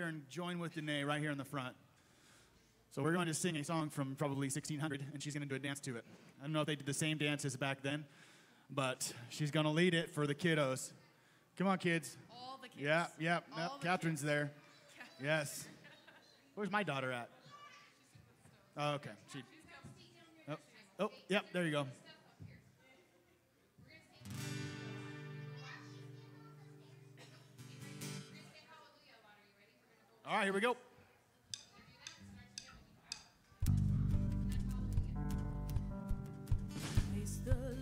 here and join with Danae right here in the front. So we're going to sing a song from probably 1600, and she's going to do a dance to it. I don't know if they did the same dances back then, but she's going to lead it for the kiddos. Come on, kids. All the kids. Yeah, yeah. All yep. The Catherine's kids. there. Catherine. Yes. Where's my daughter at? Oh, okay. She, oh, oh, yep. There you go. All right, here we go. The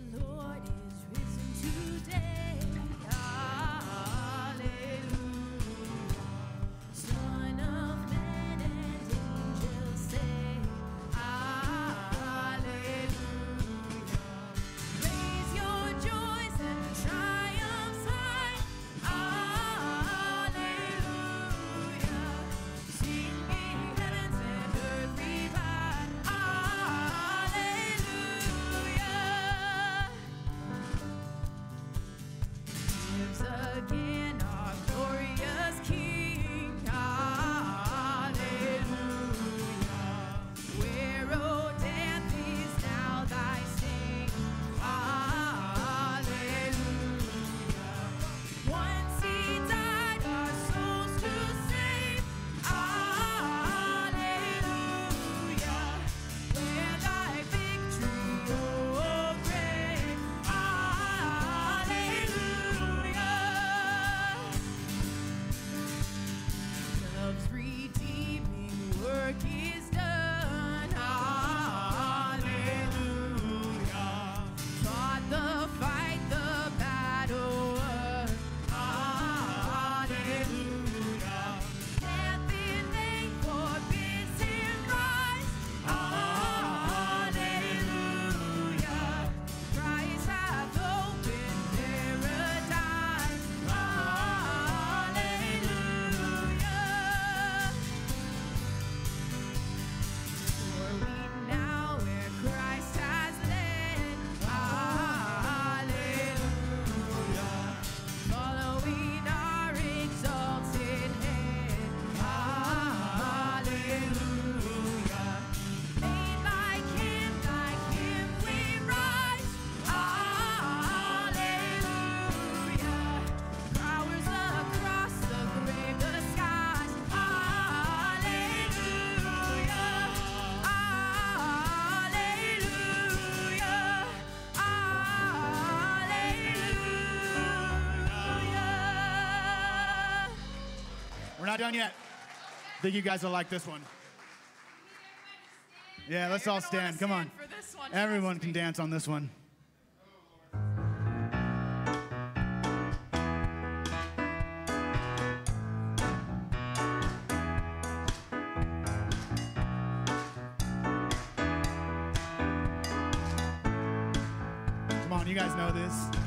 think you guys will like this one. Yeah, let's all stand. Come on. Everyone can dance on this one. you guys know this.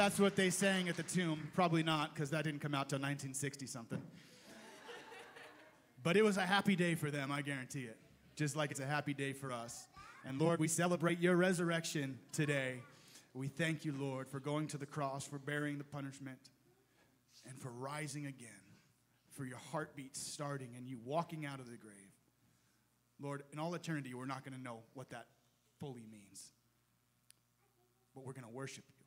That's what they sang at the tomb. Probably not, because that didn't come out till 1960 something. But it was a happy day for them, I guarantee it. Just like it's a happy day for us. And Lord, we celebrate your resurrection today. We thank you, Lord, for going to the cross, for bearing the punishment, and for rising again, for your heartbeat starting and you walking out of the grave. Lord, in all eternity, we're not going to know what that fully means. But we're going to worship you.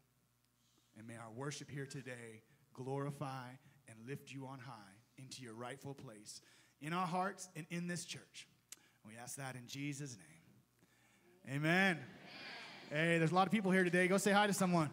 And may our worship here today glorify and lift you on high into your rightful place in our hearts and in this church. We ask that in Jesus' name. Amen. Hey, there's a lot of people here today. Go say hi to someone.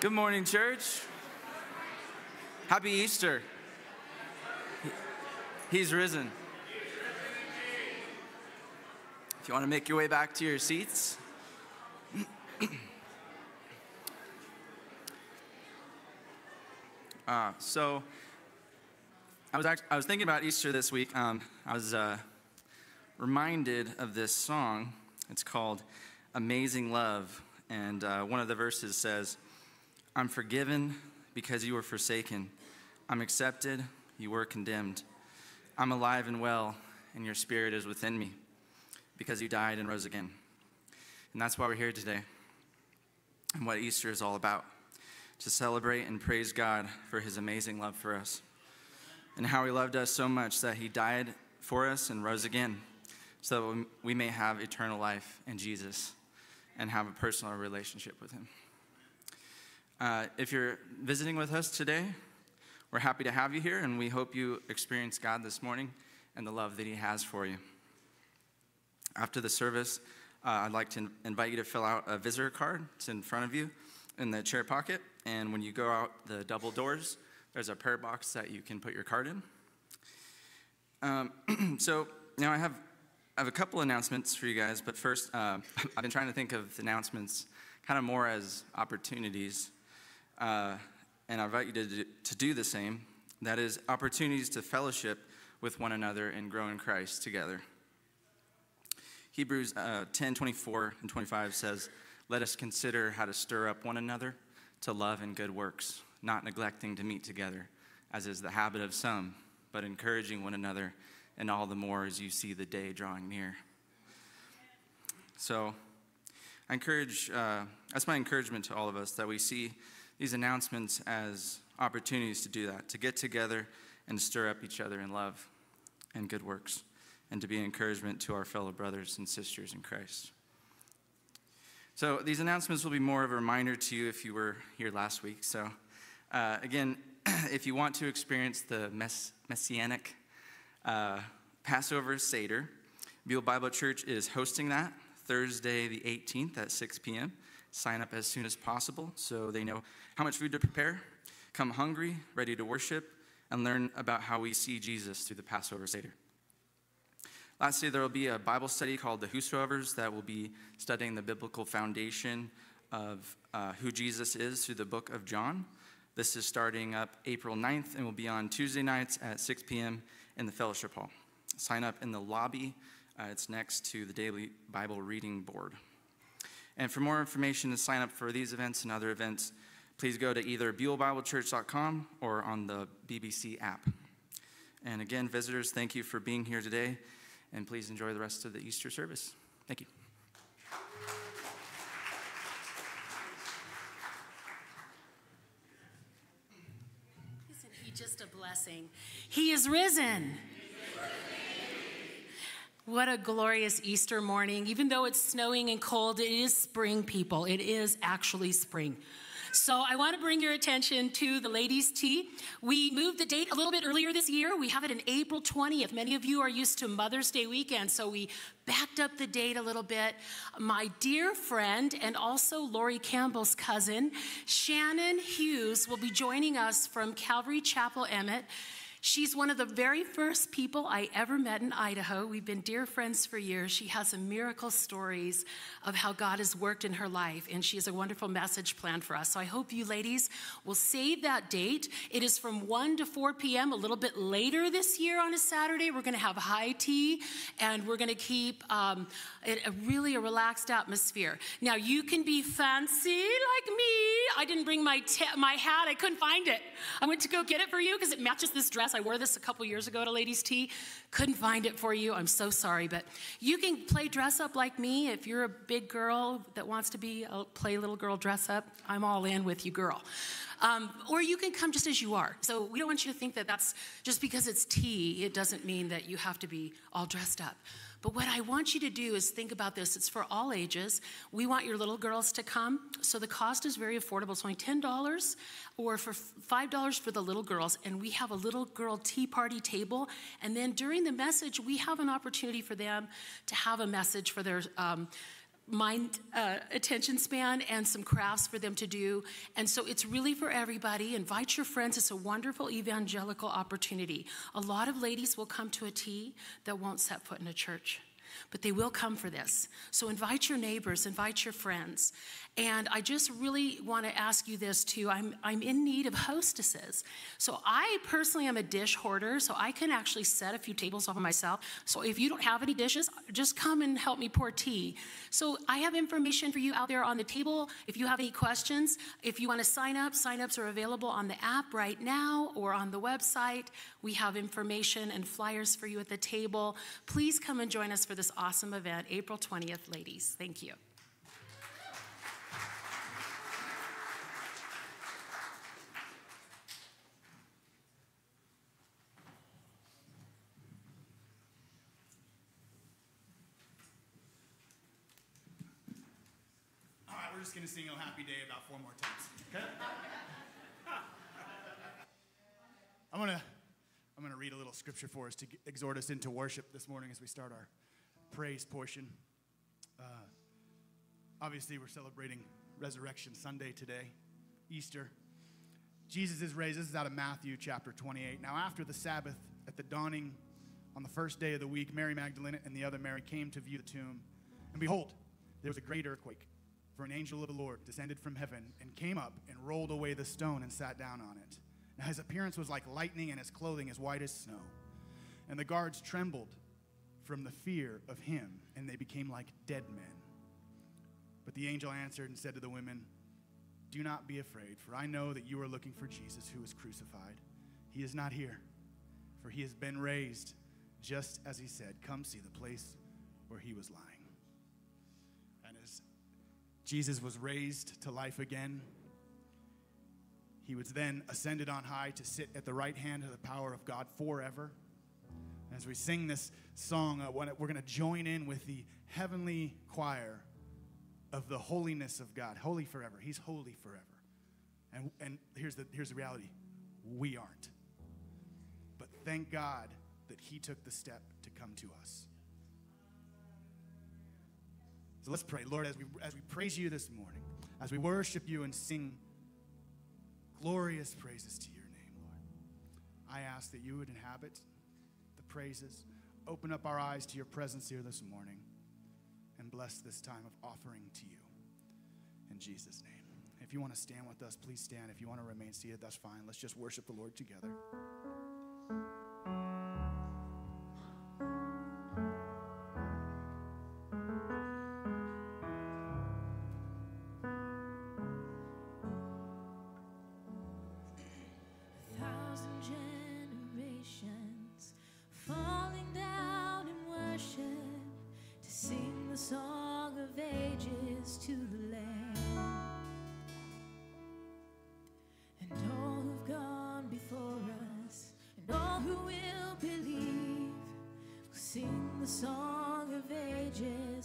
Good morning, church. Happy Easter. He's risen. If you want to make your way back to your seats. uh, so, I was, I was thinking about Easter this week. Um, I was uh, reminded of this song. It's called Amazing Love. And uh, one of the verses says, I'm forgiven because you were forsaken. I'm accepted, you were condemned. I'm alive and well, and your spirit is within me because you died and rose again. And that's why we're here today and what Easter is all about to celebrate and praise God for his amazing love for us and how he loved us so much that he died for us and rose again so that we may have eternal life in Jesus and have a personal relationship with him. Uh, if you're visiting with us today, we're happy to have you here, and we hope you experience God this morning and the love that He has for you. After the service, uh, I'd like to invite you to fill out a visitor card. It's in front of you in the chair pocket, and when you go out the double doors, there's a prayer box that you can put your card in. Um, so now I have I have a couple announcements for you guys, but first, uh, I've been trying to think of announcements kind of more as opportunities uh, and I invite you to do, to do the same. That is, opportunities to fellowship with one another and grow in Christ together. Hebrews uh, 10 24 and 25 says, Let us consider how to stir up one another to love and good works, not neglecting to meet together, as is the habit of some, but encouraging one another, and all the more as you see the day drawing near. So, I encourage, uh, that's my encouragement to all of us that we see these announcements as opportunities to do that, to get together and stir up each other in love and good works, and to be an encouragement to our fellow brothers and sisters in Christ. So, these announcements will be more of a reminder to you if you were here last week. So, uh, again, if you want to experience the mess- messianic uh, Passover Seder, Buhl Bible Church is hosting that Thursday, the 18th at 6 p.m. Sign up as soon as possible so they know how much food to prepare. Come hungry, ready to worship, and learn about how we see Jesus through the Passover Seder. Lastly, there will be a Bible study called the Whosoevers that will be studying the biblical foundation of uh, who Jesus is through the book of John. This is starting up April 9th and will be on Tuesday nights at 6 p.m. in the fellowship hall. Sign up in the lobby. Uh, it's next to the daily Bible reading board. And for more information to sign up for these events and other events, please go to either buhlbiblechurch.com or on the BBC app. And again, visitors, thank you for being here today, and please enjoy the rest of the Easter service. Thank you. Isn't he just a blessing? He is risen. What a glorious Easter morning. Even though it's snowing and cold, it is spring, people. It is actually spring. So I want to bring your attention to the ladies' tea. We moved the date a little bit earlier this year. We have it in April 20th. Many of you are used to Mother's Day weekend, so we backed up the date a little bit. My dear friend and also Lori Campbell's cousin, Shannon Hughes, will be joining us from Calvary Chapel Emmett. She's one of the very first people I ever met in Idaho. We've been dear friends for years. She has some miracle stories of how God has worked in her life, and she has a wonderful message planned for us. So I hope you ladies will save that date. It is from 1 to 4 p.m., a little bit later this year on a Saturday. We're going to have high tea, and we're going to keep um, it a really a relaxed atmosphere. Now, you can be fancy like me. I didn't bring my, my hat, I couldn't find it. I went to go get it for you because it matches this dress. I wore this a couple years ago to Ladies' Tea. Couldn't find it for you. I'm so sorry, but you can play dress up like me. If you're a big girl that wants to be a play little girl dress up, I'm all in with you, girl. Um, or you can come just as you are. So we don't want you to think that that's just because it's tea, it doesn't mean that you have to be all dressed up. But what I want you to do is think about this. It's for all ages. We want your little girls to come. So the cost is very affordable. It's only $10 or for $5 for the little girls. And we have a little girl tea party table. And then during the message, we have an opportunity for them to have a message for their. Um, mind uh, attention span and some crafts for them to do. And so it's really for everybody. Invite your friends. It's a wonderful evangelical opportunity. A lot of ladies will come to a tea that won't set foot in a church. But they will come for this. So invite your neighbors, invite your friends. And I just really want to ask you this too. I'm, I'm in need of hostesses. So I personally am a dish hoarder, so I can actually set a few tables off of myself. So if you don't have any dishes, just come and help me pour tea. So I have information for you out there on the table. If you have any questions, if you want to sign up, sign-ups are available on the app right now or on the website. We have information and flyers for you at the table. Please come and join us for this awesome event, April 20th, ladies. Thank you. All right, we're just going to sing Oh Happy Day about four more times. Okay? I'm going to I'm going to read a little scripture for us to exhort us into worship this morning as we start our praise portion. Uh, obviously, we're celebrating Resurrection Sunday today, Easter. Jesus is raised. This is out of Matthew chapter 28. Now, after the Sabbath, at the dawning on the first day of the week, Mary Magdalene and the other Mary came to view the tomb. And behold, there was a great earthquake. For an angel of the Lord descended from heaven and came up and rolled away the stone and sat down on it. Now his appearance was like lightning and his clothing as white as snow. And the guards trembled from the fear of him, and they became like dead men. But the angel answered and said to the women, Do not be afraid, for I know that you are looking for Jesus who was crucified. He is not here, for he has been raised, just as he said. Come see the place where he was lying. Jesus was raised to life again, he was then ascended on high to sit at the right hand of the power of God forever. As we sing this song, uh, we're going to join in with the heavenly choir of the holiness of God. Holy forever. He's holy forever. And, and here's, the, here's the reality we aren't. But thank God that He took the step to come to us. So let's pray. Lord, as we, as we praise you this morning, as we worship you and sing glorious praises to your name, Lord, I ask that you would inhabit the praises, open up our eyes to your presence here this morning, and bless this time of offering to you. In Jesus' name. If you want to stand with us, please stand. If you want to remain seated, that's fine. Let's just worship the Lord together.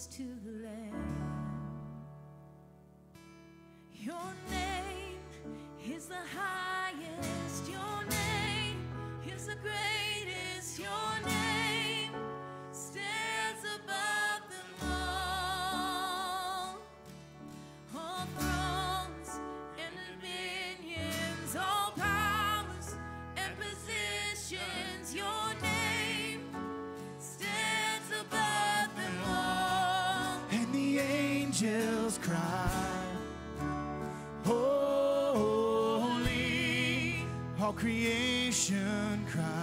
To cry, Holy, all creation cries,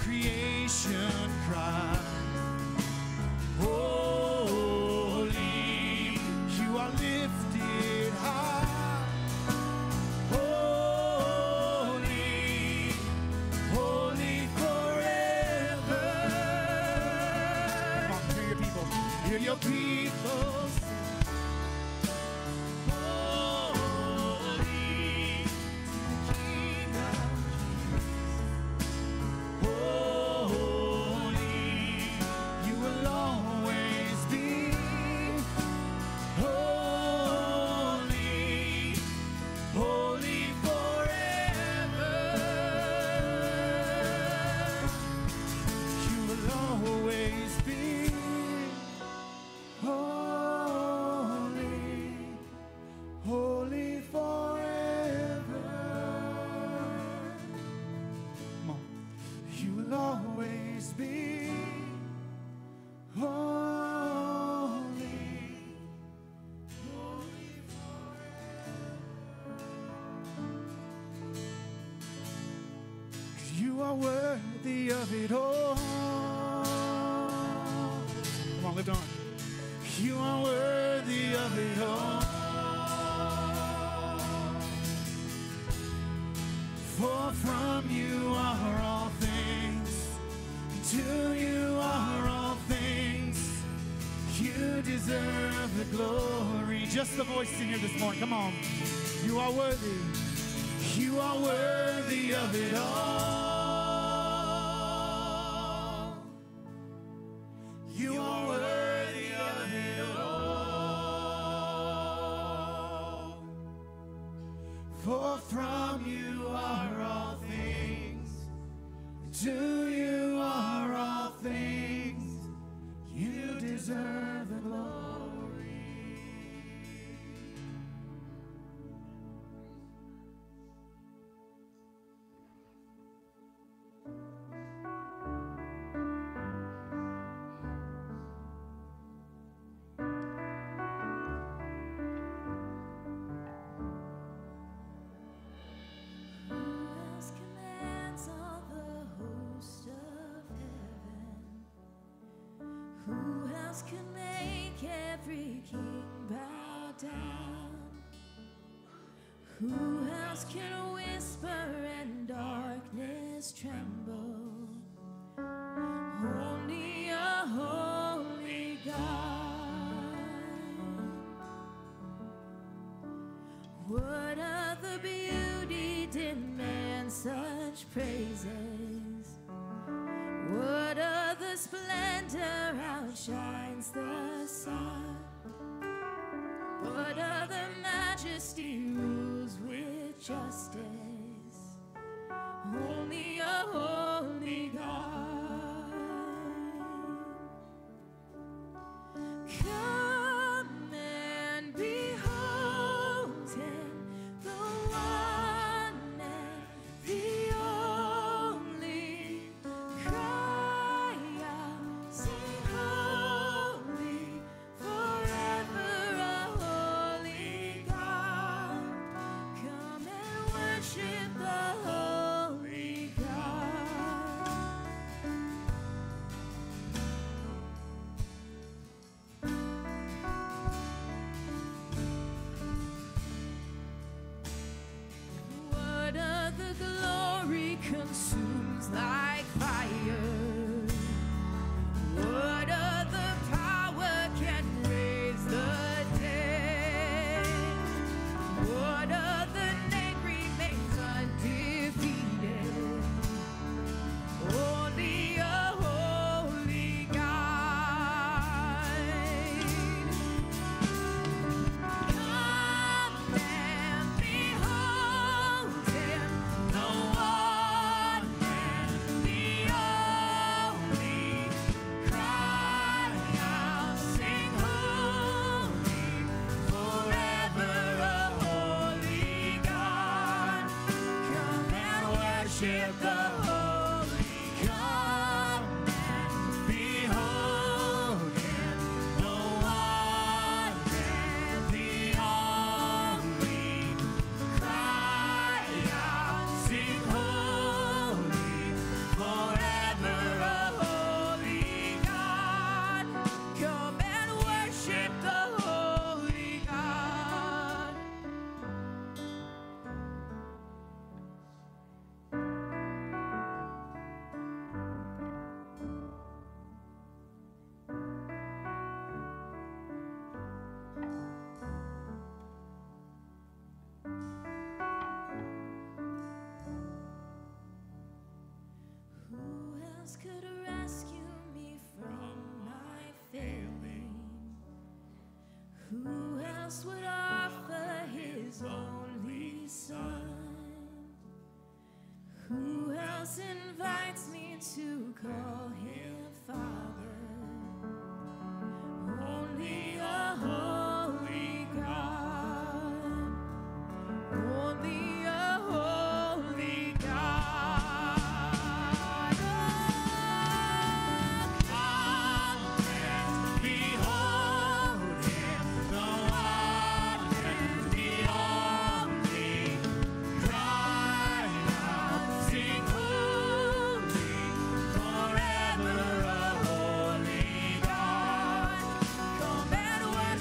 creation cries. Oh. Come on. You are worthy. voice can whisper and darkness tremble. Only a holy God. What other beauty demands such praises? What other splendor outshines the sun? What other majesty? justice. Only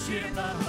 Shiva.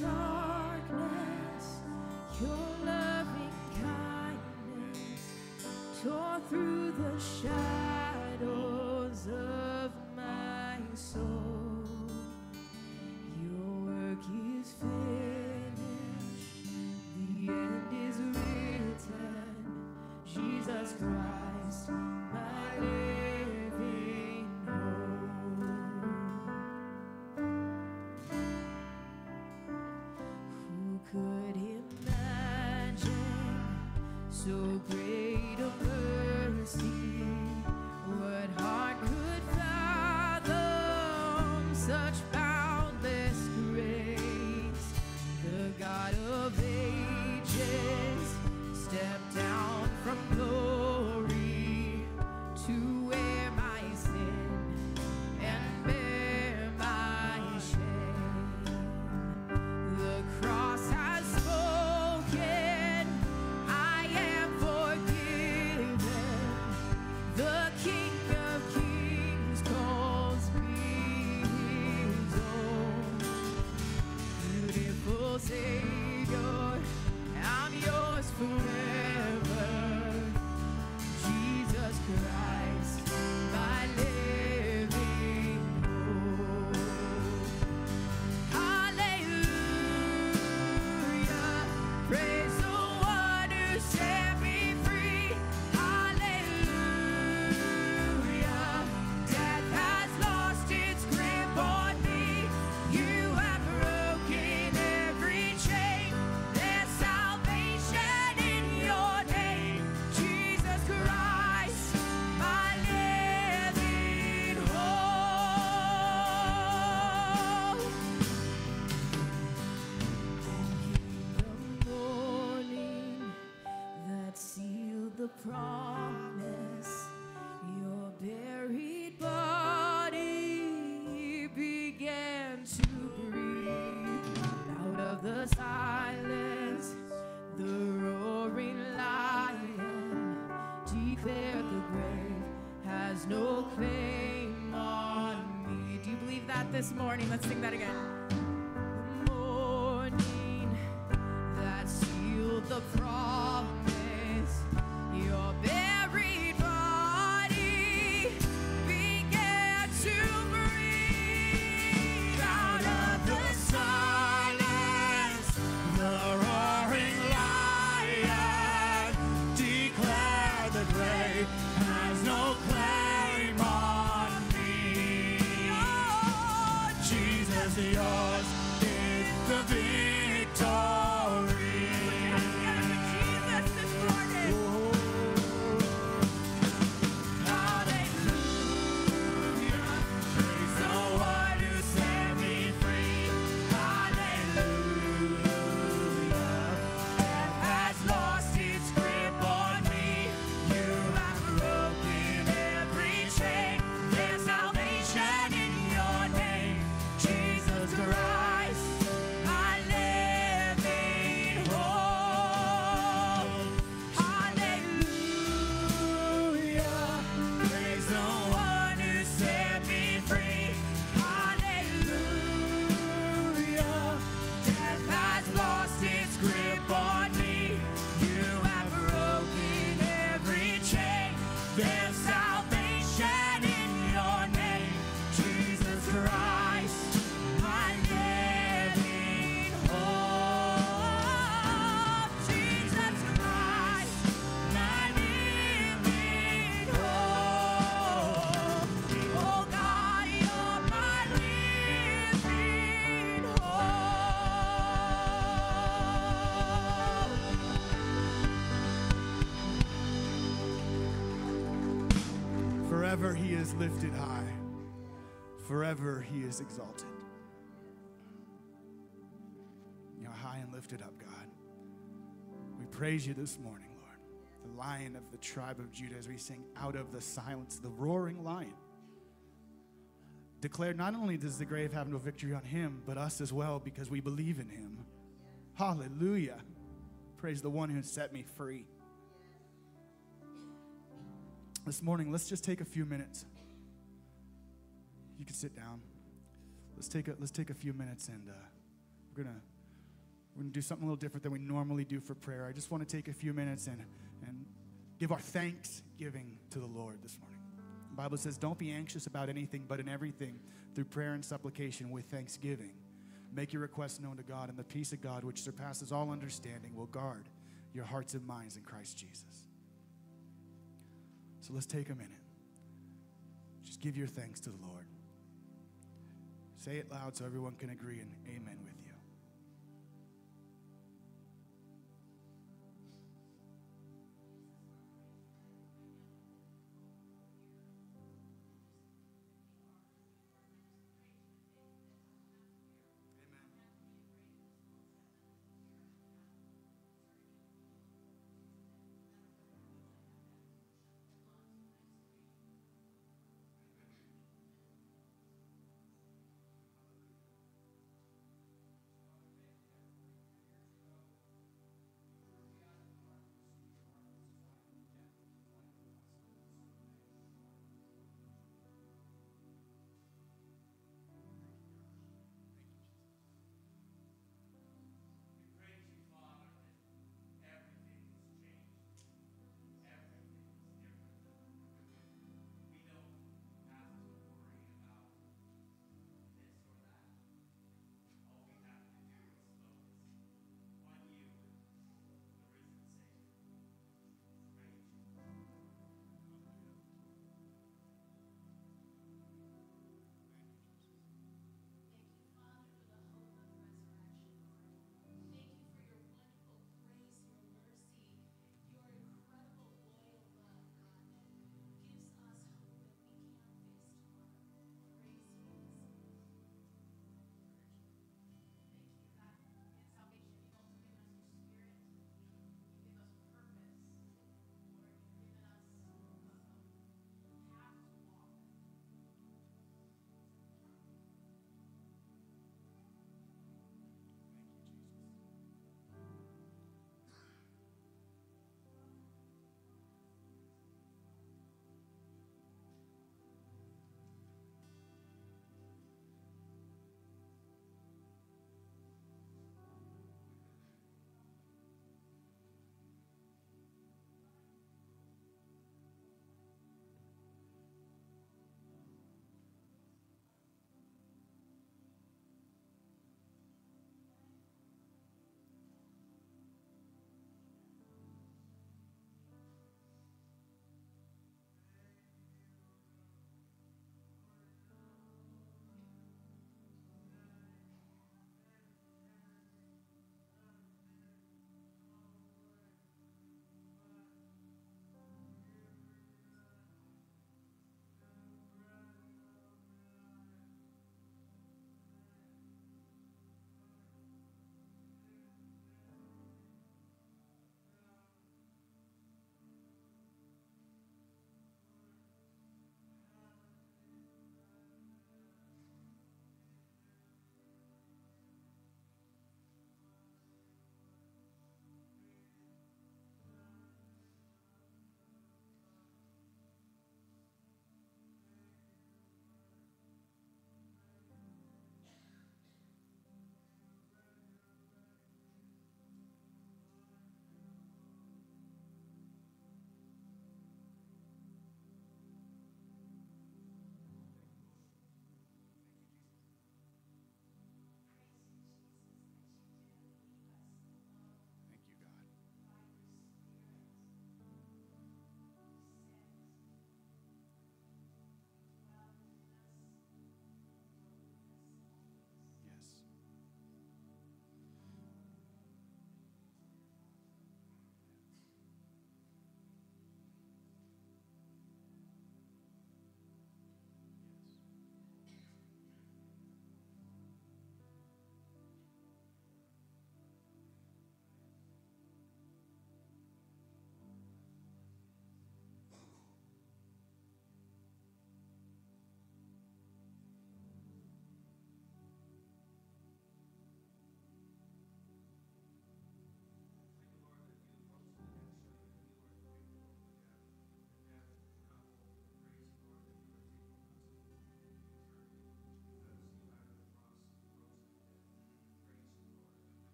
darkness, your loving kindness tore through the shadows of my soul. So great lifted high. Forever he is exalted. You're high and lifted up, God. We praise you this morning, Lord. The lion of the tribe of Judah, as we sing out of the silence, the roaring lion. Declared not only does the grave have no victory on him, but us as well, because we believe in him. Hallelujah. Praise the one who set me free. This morning, let's just take a few minutes. You can sit down. Let's take a, let's take a few minutes and uh, we're gonna we're gonna do something a little different than we normally do for prayer. I just want to take a few minutes and and give our thanksgiving to the Lord this morning. The Bible says, "Don't be anxious about anything, but in everything, through prayer and supplication with thanksgiving, make your requests known to God, and the peace of God, which surpasses all understanding, will guard your hearts and minds in Christ Jesus." So let's take a minute. Just give your thanks to the Lord. Say it loud so everyone can agree and amen with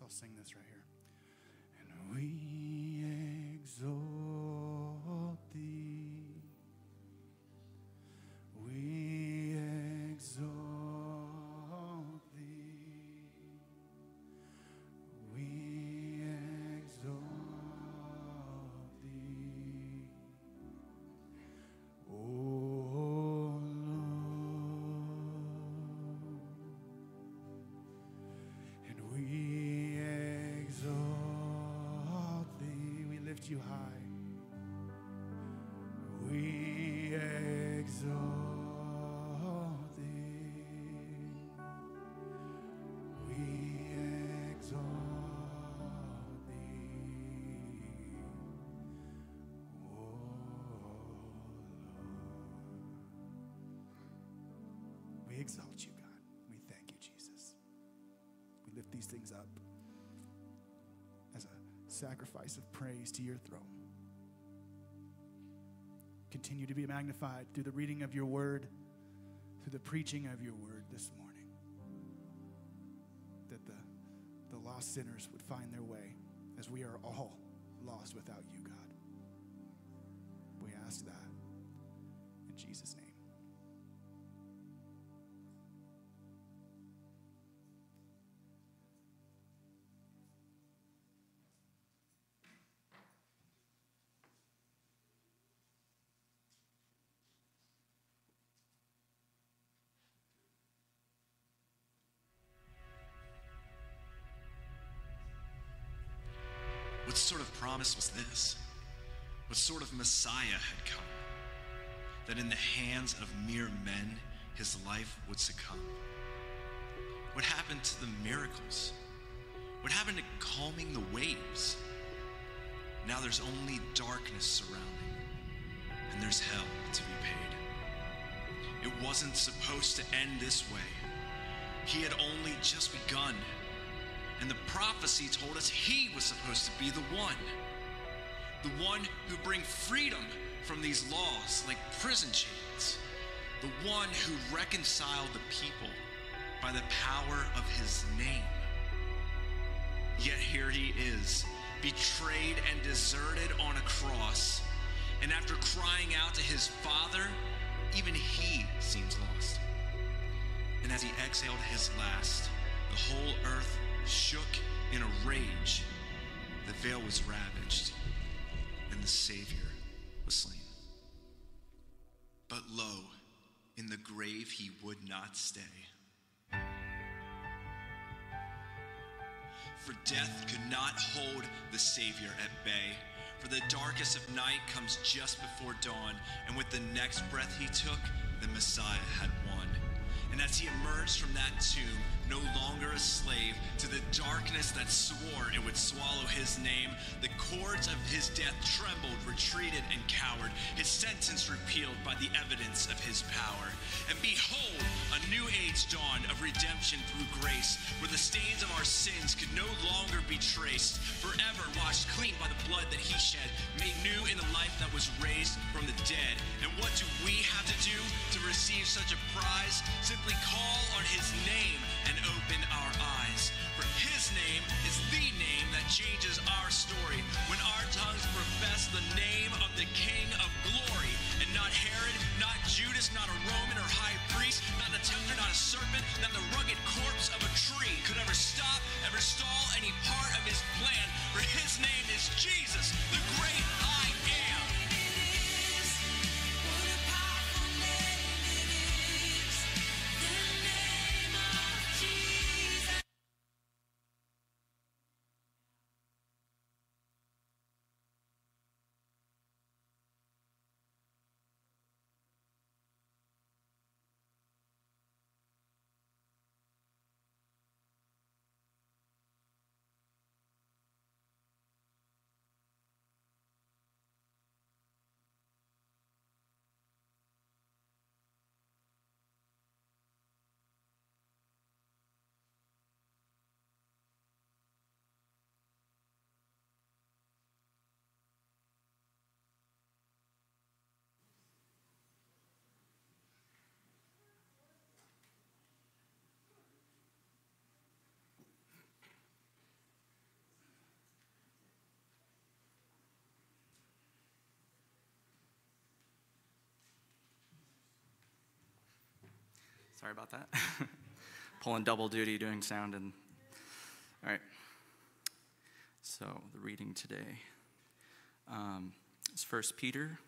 So I'll sing this right here. And we exalt you high. We exalt thee. We exalt thee. O Lord. We exalt you, God. We thank you, Jesus. We lift these things up sacrifice of praise to your throne. Continue to be magnified through the reading of your word, through the preaching of your word this morning. That the, the lost sinners would find their way as we are all lost without you, God. We ask that in Jesus' name. What sort of promise was this? What sort of Messiah had come? That in the hands of mere men his life would succumb? What happened to the miracles? What happened to calming the waves? Now there's only darkness surrounding, and there's hell to be paid. It wasn't supposed to end this way. He had only just begun. And the prophecy told us he was supposed to be the one. The one who bring freedom from these laws like prison chains. The one who reconciled the people by the power of his name. Yet here he is, betrayed and deserted on a cross. And after crying out to his father, even he seems lost. And as he exhaled his last, the whole earth shook in a rage. The veil was ravaged, and the Savior was slain. But lo, in the grave he would not stay. For death could not hold the Savior at bay. For the darkest of night comes just before dawn, and with the next breath he took, the Messiah had won. And as he emerged from that tomb, no longer a slave to the darkness that swore it would swallow his name, the cords of his death trembled, retreated, and cowered, his sentence repealed by the evidence of his power. And behold, a new age dawned of redemption through grace, where the stains of our sins could no longer be traced, forever washed clean by the blood that he shed, made new in the life that was raised from the dead. And what do we have to do to receive such a prize? Simply call on his name and open our eyes. For his name is the name that changes our story. When our tongues profess the name of the King of glory, and not Herod, not Judas, not a Roman or high priest, not a tempter, not a serpent, not the rugged corpse of a tree could ever stop, ever stall any part of his Sorry about that. Pulling double duty doing sound and all right. So the reading today um, is First Peter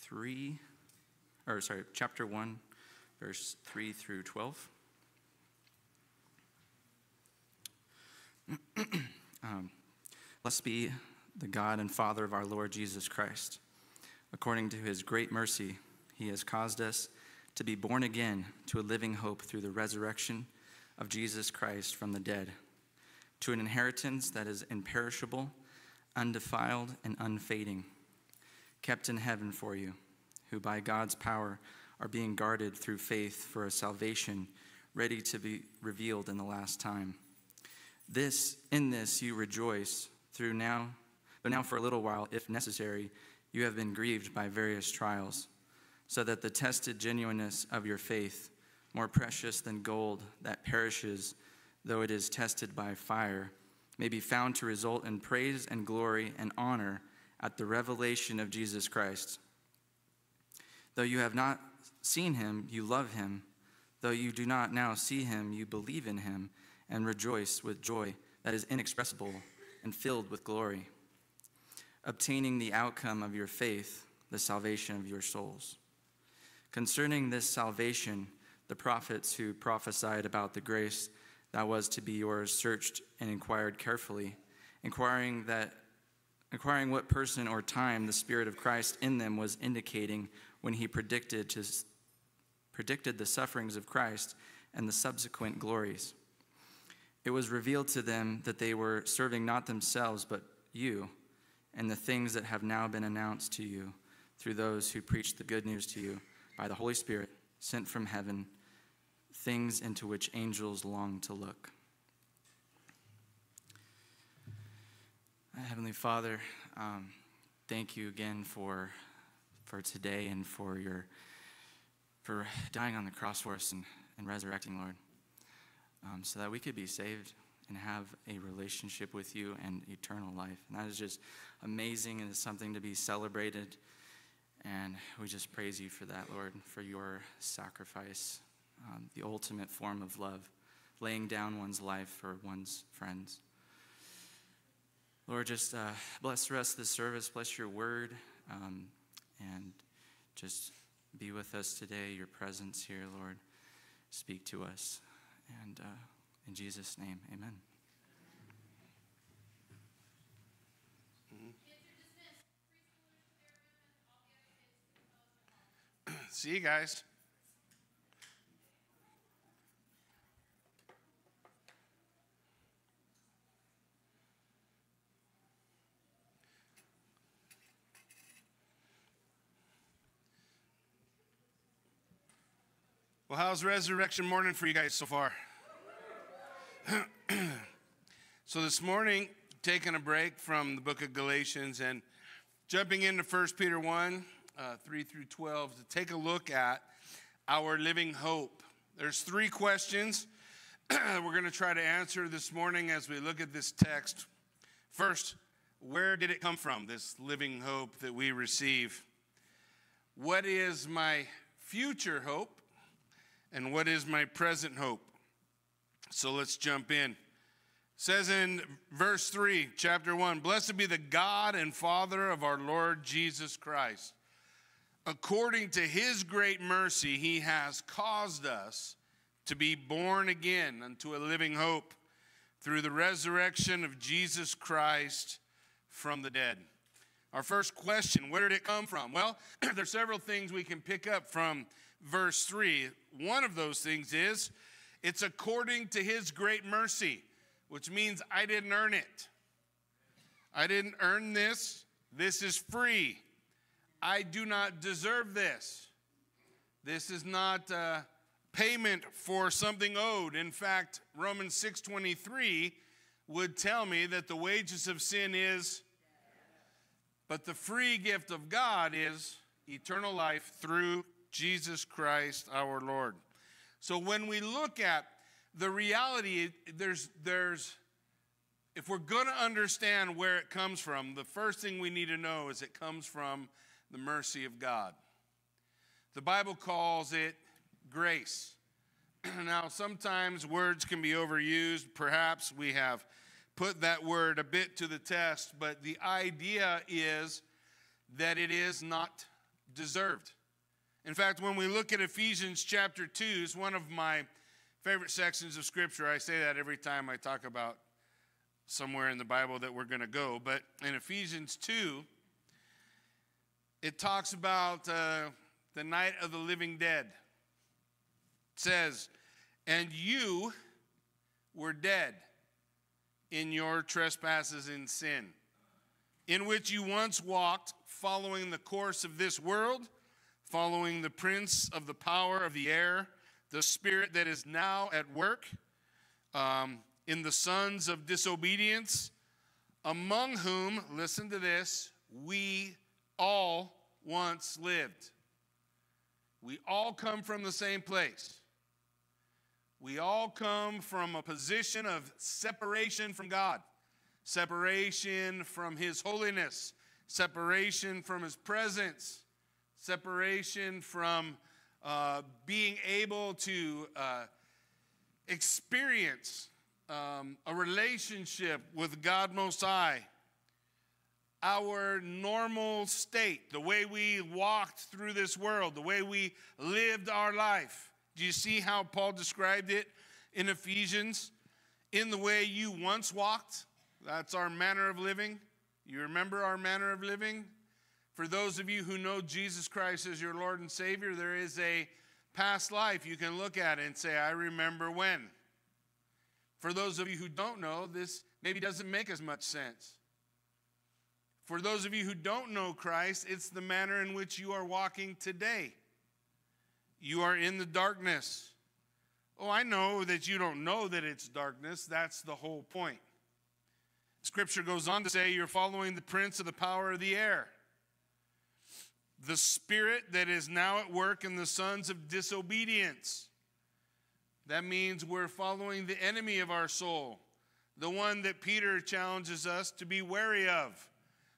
three, or sorry, chapter one, verse three through twelve. um, blessed be the God and Father of our Lord Jesus Christ. According to his great mercy, he has caused us to be born again to a living hope through the resurrection of Jesus Christ from the dead, to an inheritance that is imperishable, undefiled, and unfading, kept in heaven for you, who by God's power are being guarded through faith for a salvation ready to be revealed in the last time. This in this you rejoice through now, but now for a little while, if necessary, you have been grieved by various trials, so that the tested genuineness of your faith, more precious than gold that perishes, though it is tested by fire, may be found to result in praise and glory and honor at the revelation of Jesus Christ. Though you have not seen him, you love him. Though you do not now see him, you believe in him and rejoice with joy that is inexpressible and filled with glory, obtaining the outcome of your faith, the salvation of your souls. Concerning this salvation, the prophets who prophesied about the grace that was to be yours searched and inquired carefully, inquiring that inquiring what person or time the spirit of Christ in them was indicating when he predicted to, predicted the sufferings of Christ and the subsequent glories. It was revealed to them that they were serving not themselves, but you, and the things that have now been announced to you through those who preach the good news to you by the Holy Spirit sent from heaven, things into which angels long to look. Heavenly Father, um, thank you again for, for today and for your for dying on the cross for us and, and resurrecting, Lord um, so that we could be saved and have a relationship with you and eternal life. And that is just amazing and it's something to be celebrated. And we just praise you for that, Lord, for your sacrifice, um, the ultimate form of love, laying down one's life for one's friends. Lord, just uh, bless the rest of the service, bless your word, um, and just be with us today, your presence here, Lord. Speak to us. And uh, in Jesus' name, amen. See you guys. Well, how's resurrection morning for you guys so far? so this morning, taking a break from the book of Galatians and jumping into 1 Peter 1, uh, 3 through 12, to take a look at our living hope. There's three questions we're going to try to answer this morning as we look at this text. First, where did it come from, this living hope that we receive? What is my future hope? And what is my present hope? So let's jump in. It says in verse 3, chapter 1 Blessed be the God and Father of our Lord Jesus Christ. According to his great mercy, he has caused us to be born again unto a living hope through the resurrection of Jesus Christ from the dead. Our first question where did it come from? Well, there's several things we can pick up from verse 3. One of those things is it's according to his great mercy, which means I didn't earn it. I didn't earn this. This is free. I do not deserve this. This is not payment for something owed. In fact, Romans 6:23 would tell me that the wages of sin is but the free gift of God is eternal life through Jesus Christ our Lord. So when we look at the reality, there's, there's, if we're going to understand where it comes from, the first thing we need to know is it comes from the mercy of God. The Bible calls it grace. now, sometimes words can be overused. Perhaps we have put that word a bit to the test, but the idea is that it is not deserved. In fact, when we look at Ephesians chapter 2, it's one of my favorite sections of Scripture. I say that every time I talk about somewhere in the Bible that we're going to go. But in Ephesians 2, it talks about uh, the night of the living dead. It says, And you were dead in your trespasses and sin, in which you once walked, following the course of this world, following the prince of the power of the air, the spirit that is now at work um, in the sons of disobedience, among whom, listen to this, we all once lived. We all come from the same place. We all come from a position of separation from God, separation from His holiness, separation from His presence, separation from uh, being able to uh, experience um, a relationship with God Most High. Our normal state, the way we walked through this world, the way we lived our life. Do you see how Paul described it in Ephesians? In the way you once walked, that's our manner of living. You remember our manner of living? For those of you who know Jesus Christ as your Lord and Savior, there is a past life you can look at and say, I remember when. For those of you who don't know, this maybe doesn't make as much sense. For those of you who don't know Christ, it's the manner in which you are walking today. You are in the darkness. Oh, I know that you don't know that it's darkness. That's the whole point. Scripture goes on to say you're following the prince of the power of the air, the spirit that is now at work in the sons of disobedience. That means we're following the enemy of our soul, the one that Peter challenges us to be wary of,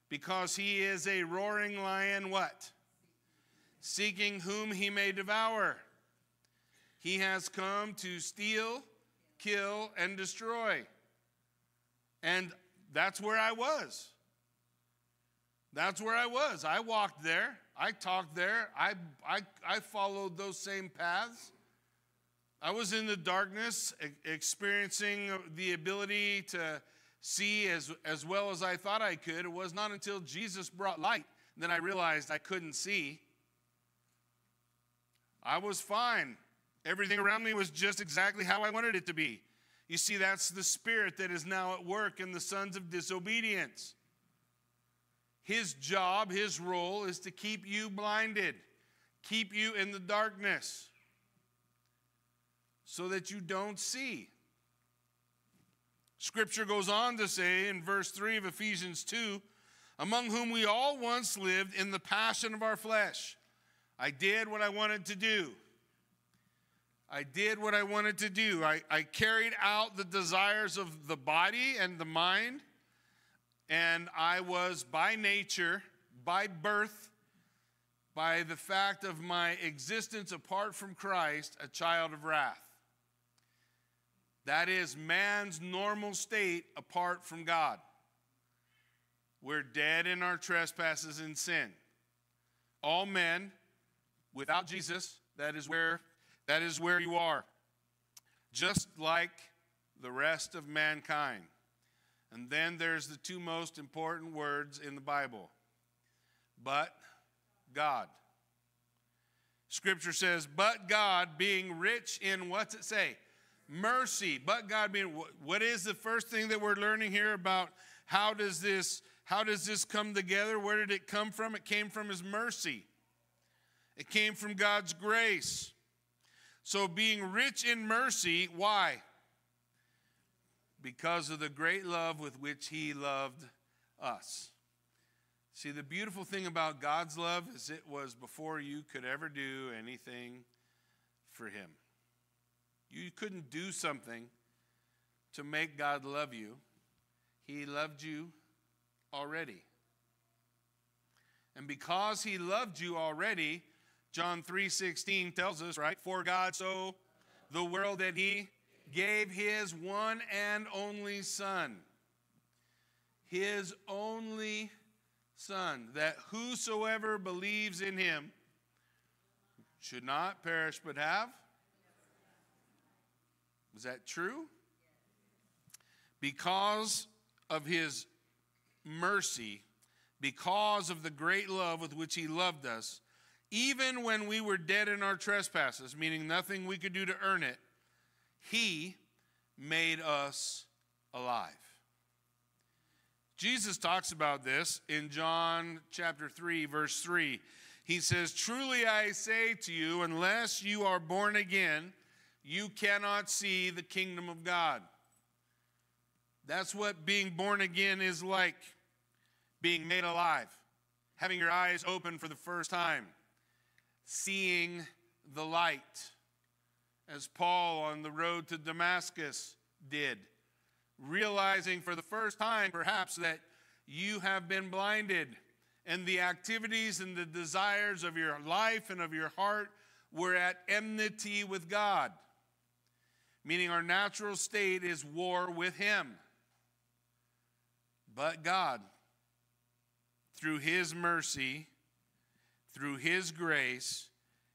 because he is a roaring lion, what? Seeking whom he may devour. He has come to steal, kill, and destroy. And that's where I was. That's where I was. I walked there. I talked there. I, I, I followed those same paths. I was in the darkness, experiencing the ability to see as, as well as I thought I could. It was not until Jesus brought light that I realized I couldn't see. I was fine. Everything around me was just exactly how I wanted it to be. You see, that's the spirit that is now at work in the sons of disobedience. His job, his role is to keep you blinded, keep you in the darkness so that you don't see. Scripture goes on to say in verse 3 of Ephesians 2 among whom we all once lived in the passion of our flesh. I did what I wanted to do. I did what I wanted to do. I, I carried out the desires of the body and the mind, and I was by nature, by birth, by the fact of my existence apart from Christ, a child of wrath. That is man's normal state apart from God. We're dead in our trespasses and sin. All men without Jesus, that is where that is where you are. Just like the rest of mankind. And then there's the two most important words in the Bible. But God. Scripture says, but God being rich in what's it say? Mercy, but God being what is the first thing that we're learning here about how does this how does this come together? Where did it come from? It came from his mercy. It came from God's grace. So being rich in mercy, why? Because of the great love with which he loved us. See, the beautiful thing about God's love is it was before you could ever do anything for him. You couldn't do something to make God love you. He loved you already. And because He loved you already, John 3:16 tells us, right? For God so the world that he gave his one and only son. His only son that whosoever believes in him should not perish but have Was that true? Because of his mercy, because of the great love with which he loved us, even when we were dead in our trespasses, meaning nothing we could do to earn it, he made us alive. Jesus talks about this in John chapter 3, verse 3. He says, Truly I say to you, unless you are born again, you cannot see the kingdom of God. That's what being born again is like being made alive, having your eyes open for the first time, seeing the light, as Paul on the road to Damascus did, realizing for the first time, perhaps, that you have been blinded and the activities and the desires of your life and of your heart were at enmity with God, meaning our natural state is war with Him. But God, through His mercy, through His grace,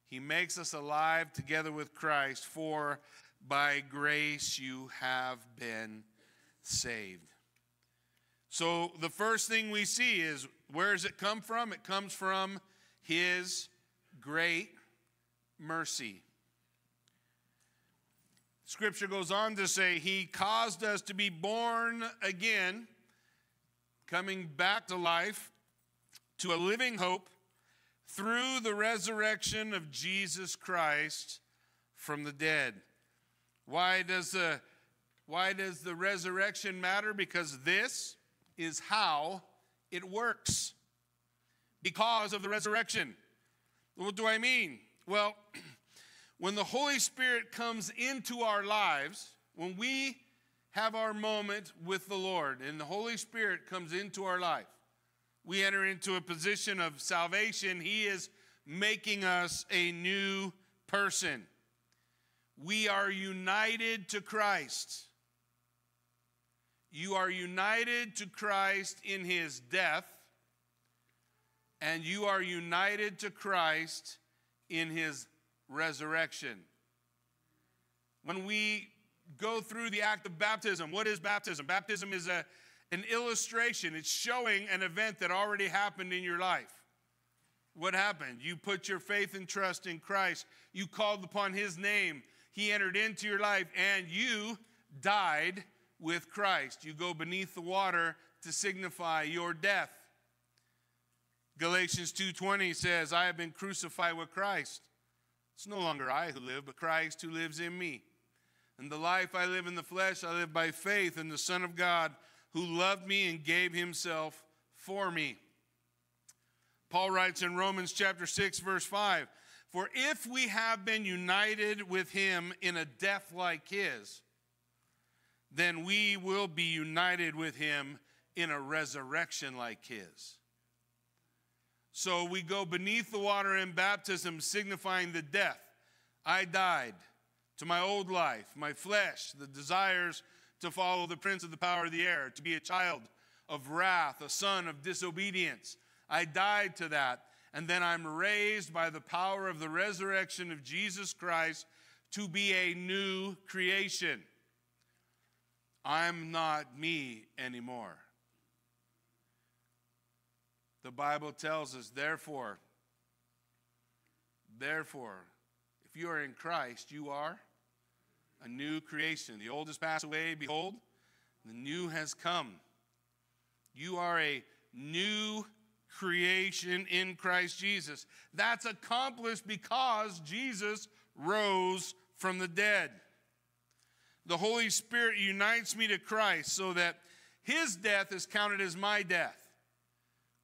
He makes us alive together with Christ, for by grace you have been saved. So the first thing we see is where does it come from? It comes from His great mercy. Scripture goes on to say, He caused us to be born again, coming back to life, to a living hope through the resurrection of Jesus Christ from the dead. Why does the, why does the resurrection matter? Because this is how it works. Because of the resurrection. What do I mean? Well, when the Holy Spirit comes into our lives, when we have our moment with the Lord and the Holy Spirit comes into our life, we enter into a position of salvation. He is making us a new person. We are united to Christ. You are united to Christ in his death, and you are united to Christ in his resurrection. When we go through the act of baptism, what is baptism? Baptism is a, an illustration, it's showing an event that already happened in your life. What happened? You put your faith and trust in Christ, you called upon his name, he entered into your life, and you died with Christ. You go beneath the water to signify your death. Galatians 2:20 says, "I have been crucified with Christ. It's no longer I who live, but Christ who lives in me. And the life I live in the flesh, I live by faith in the Son of God who loved me and gave himself for me." Paul writes in Romans chapter 6 verse 5, "For if we have been united with him in a death like his, then we will be united with him in a resurrection like his. So we go beneath the water in baptism, signifying the death. I died to my old life, my flesh, the desires to follow the prince of the power of the air, to be a child of wrath, a son of disobedience. I died to that. And then I'm raised by the power of the resurrection of Jesus Christ to be a new creation. I'm not me anymore. The Bible tells us, therefore, therefore, if you are in Christ, you are a new creation. The old has passed away, behold, the new has come. You are a new creation in Christ Jesus. That's accomplished because Jesus rose from the dead the Holy Spirit unites me to Christ so that his death is counted as my death.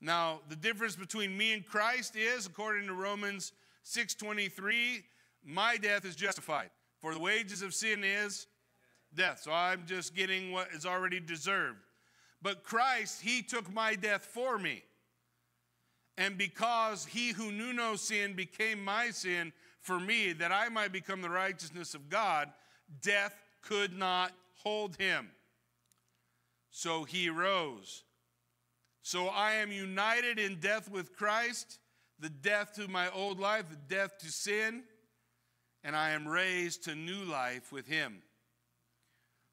Now, the difference between me and Christ is, according to Romans 6:23, my death is justified. For the wages of sin is death. So I'm just getting what is already deserved. But Christ, he took my death for me. And because he who knew no sin became my sin for me, that I might become the righteousness of God, death could not hold him. So he rose. So I am united in death with Christ, the death to my old life, the death to sin, and I am raised to new life with him.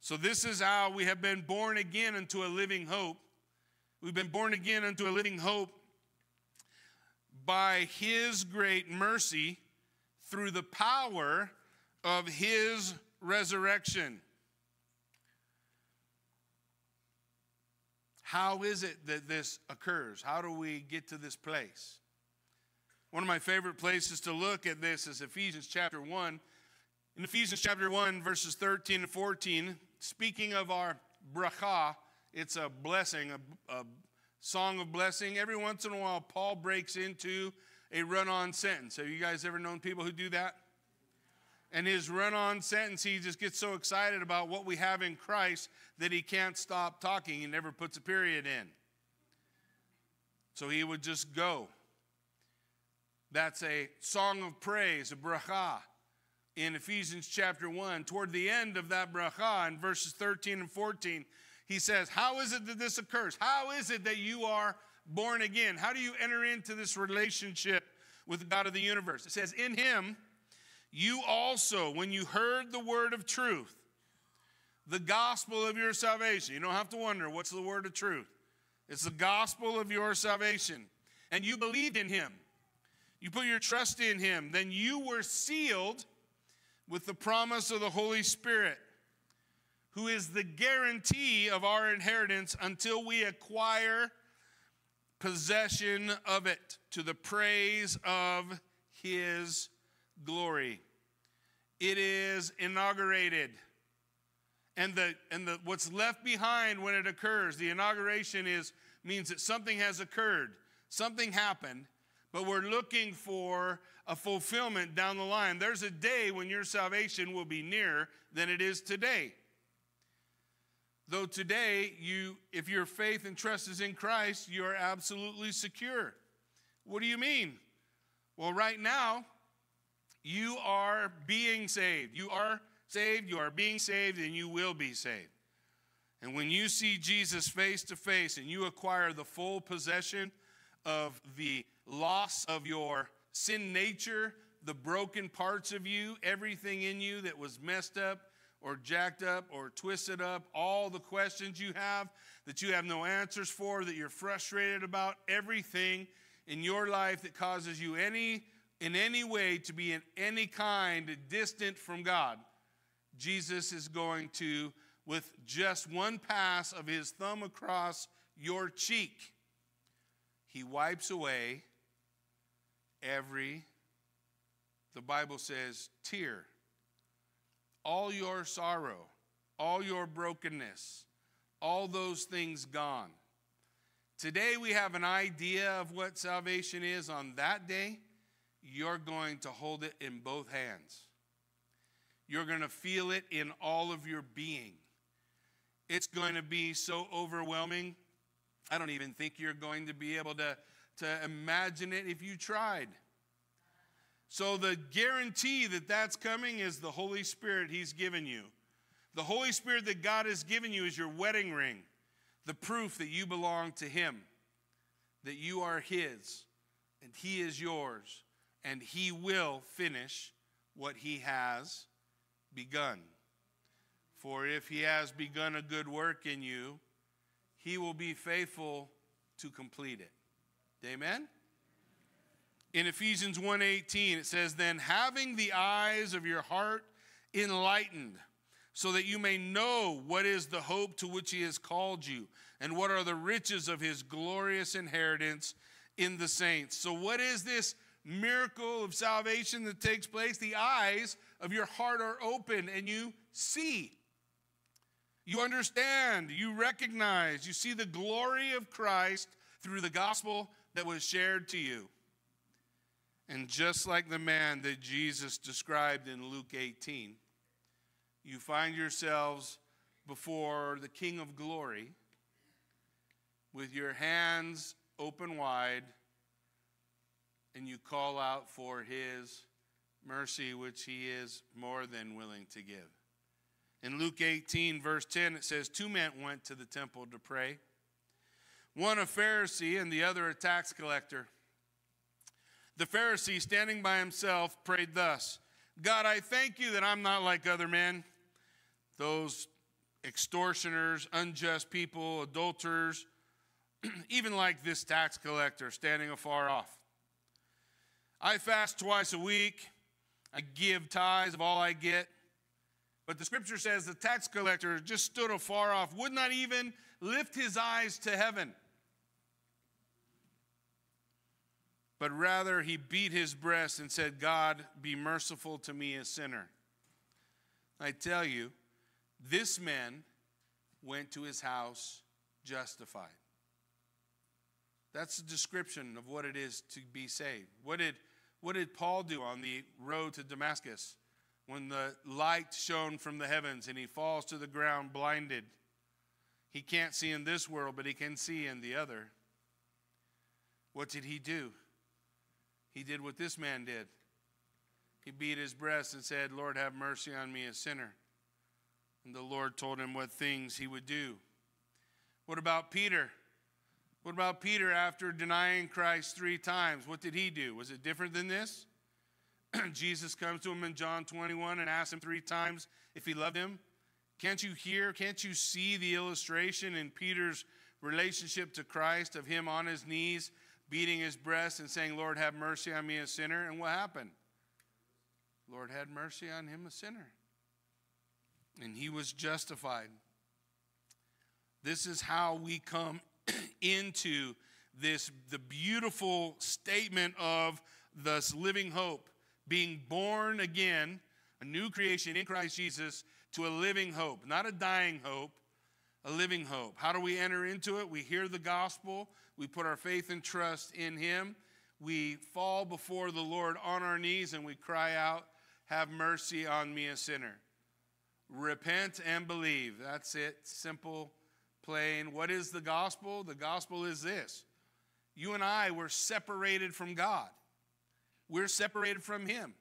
So this is how we have been born again into a living hope. We've been born again into a living hope by his great mercy through the power of his resurrection. How is it that this occurs? How do we get to this place? One of my favorite places to look at this is Ephesians chapter 1. In Ephesians chapter 1, verses 13 and 14, speaking of our bracha, it's a blessing, a, a song of blessing. Every once in a while, Paul breaks into a run on sentence. Have you guys ever known people who do that? And his run on sentence, he just gets so excited about what we have in Christ that he can't stop talking. He never puts a period in. So he would just go. That's a song of praise, a bracha in Ephesians chapter 1. Toward the end of that bracha, in verses 13 and 14, he says, How is it that this occurs? How is it that you are born again? How do you enter into this relationship with the God of the universe? It says, In him, you also, when you heard the word of truth, the gospel of your salvation, you don't have to wonder what's the word of truth. It's the gospel of your salvation. And you believed in him. You put your trust in him. Then you were sealed with the promise of the Holy Spirit, who is the guarantee of our inheritance until we acquire possession of it to the praise of his glory. It is inaugurated. And the and the what's left behind when it occurs, the inauguration is means that something has occurred. Something happened, but we're looking for a fulfillment down the line. There's a day when your salvation will be nearer than it is today. Though today, you, if your faith and trust is in Christ, you are absolutely secure. What do you mean? Well, right now, you are being saved. You are saved, you are being saved, and you will be saved. And when you see Jesus face to face and you acquire the full possession of the loss of your sin nature, the broken parts of you, everything in you that was messed up, or jacked up or twisted up, all the questions you have that you have no answers for, that you're frustrated about, everything in your life that causes you any in any way to be in any kind distant from God. Jesus is going to with just one pass of his thumb across your cheek, he wipes away every the Bible says tear all your sorrow, all your brokenness, all those things gone. Today we have an idea of what salvation is. On that day, you're going to hold it in both hands. You're going to feel it in all of your being. It's going to be so overwhelming. I don't even think you're going to be able to, to imagine it if you tried. So, the guarantee that that's coming is the Holy Spirit He's given you. The Holy Spirit that God has given you is your wedding ring, the proof that you belong to Him, that you are His, and He is yours, and He will finish what He has begun. For if He has begun a good work in you, He will be faithful to complete it. Amen? in Ephesians 1:18 it says then having the eyes of your heart enlightened so that you may know what is the hope to which he has called you and what are the riches of his glorious inheritance in the saints. So what is this miracle of salvation that takes place? The eyes of your heart are open and you see. You understand, you recognize, you see the glory of Christ through the gospel that was shared to you. And just like the man that Jesus described in Luke 18, you find yourselves before the King of glory with your hands open wide, and you call out for his mercy, which he is more than willing to give. In Luke 18, verse 10, it says, Two men went to the temple to pray, one a Pharisee and the other a tax collector. The Pharisee, standing by himself, prayed thus God, I thank you that I'm not like other men, those extortioners, unjust people, adulterers, even like this tax collector standing afar off. I fast twice a week. I give tithes of all I get. But the scripture says the tax collector just stood afar off, would not even lift his eyes to heaven. But rather, he beat his breast and said, God, be merciful to me, a sinner. I tell you, this man went to his house justified. That's a description of what it is to be saved. What did, what did Paul do on the road to Damascus when the light shone from the heavens and he falls to the ground blinded? He can't see in this world, but he can see in the other. What did he do? He did what this man did. He beat his breast and said, Lord, have mercy on me, a sinner. And the Lord told him what things he would do. What about Peter? What about Peter after denying Christ three times? What did he do? Was it different than this? Jesus comes to him in John 21 and asks him three times if he loved him. Can't you hear, can't you see the illustration in Peter's relationship to Christ of him on his knees, beating his breast and saying, Lord, have mercy on me, a sinner? And what happened? Lord had mercy on him, a sinner and he was justified. This is how we come into this the beautiful statement of this living hope, being born again, a new creation in Christ Jesus to a living hope, not a dying hope, a living hope. How do we enter into it? We hear the gospel, we put our faith and trust in him. We fall before the Lord on our knees and we cry out, Have mercy on me, a sinner. Repent and believe. That's it. Simple, What is the gospel? The gospel is this. You and I were separated from God, we're separated from Him.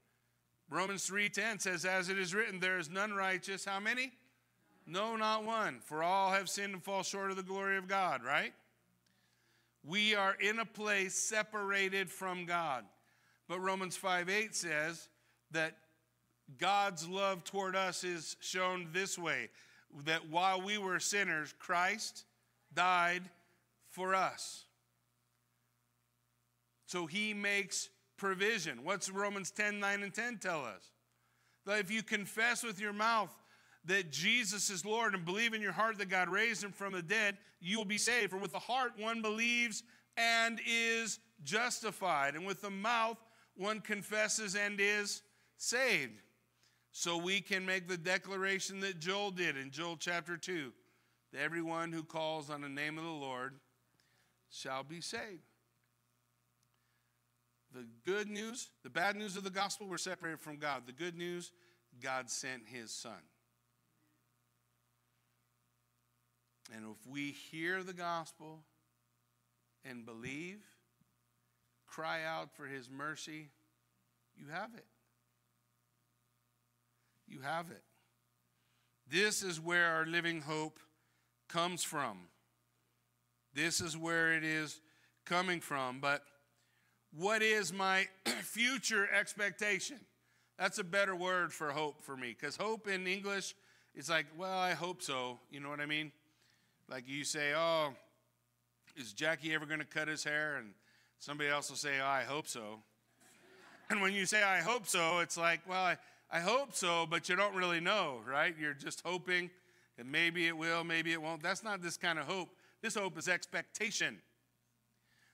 Romans 3:10 says as it is written there is none righteous. How many? No not one. For all have sinned and fall short of the glory of God right? We are in a place separated from God. But Romans 5:8 says that God's love toward us is shown this way that while we were sinners, Christ died for us. So he makes provision. What's Romans 10 9 and 10 tell us? That if you confess with your mouth that Jesus is Lord and believe in your heart that God raised him from the dead, you will be saved. For with the heart one believes and is justified, and with the mouth one confesses and is saved so we can make the declaration that Joel did in Joel chapter 2 that everyone who calls on the name of the Lord shall be saved. The good news, the bad news of the gospel, we're separated from God. The good news, God sent his son. And if we hear the gospel and believe, cry out for his mercy, you have it you have it. This is where our living hope comes from. This is where it is coming from. But what is my future expectation? That's a better word for hope for me because hope in English is like, well, I hope so. You know what I mean? Like you say, oh, is Jackie ever going to cut his hair? And somebody else will say, oh, I hope so. And when you say, I hope so, it's like, well, I, I hope so, but you don't really know, right? You're just hoping that maybe it will, maybe it won't. That's not this kind of hope. This hope is expectation.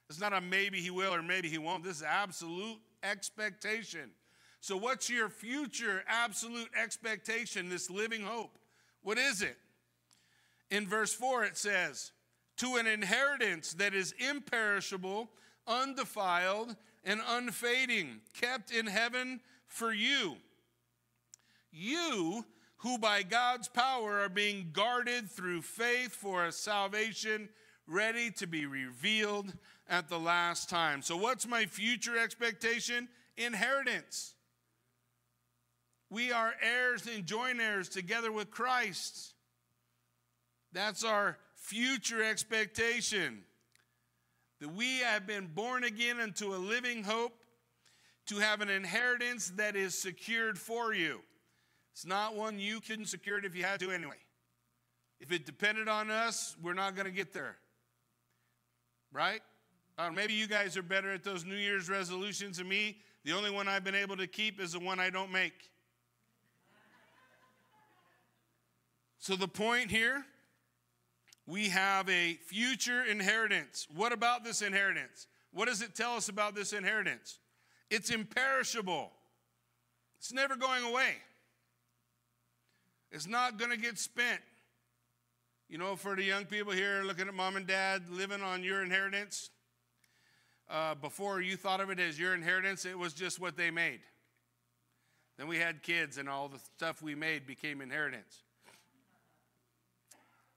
It's not a maybe he will or maybe he won't. This is absolute expectation. So, what's your future absolute expectation, this living hope? What is it? In verse 4, it says, To an inheritance that is imperishable, undefiled, and unfading, kept in heaven for you you, who by God's power are being guarded through faith for a salvation ready to be revealed at the last time. So, what's my future expectation? Inheritance. We are heirs and joint heirs together with Christ. That's our future expectation. That we have been born again into a living hope to have an inheritance that is secured for you. It's not one you couldn't secure it if you had to anyway. If it depended on us, we're not going to get there. Right? Uh, maybe you guys are better at those New Year's resolutions than me. The only one I've been able to keep is the one I don't make. So, the point here we have a future inheritance. What about this inheritance? What does it tell us about this inheritance? It's imperishable, it's never going away, it's not going to get spent. You know, for the young people here looking at mom and dad living on your inheritance, uh, before you thought of it as your inheritance, it was just what they made. Then we had kids, and all the stuff we made became inheritance.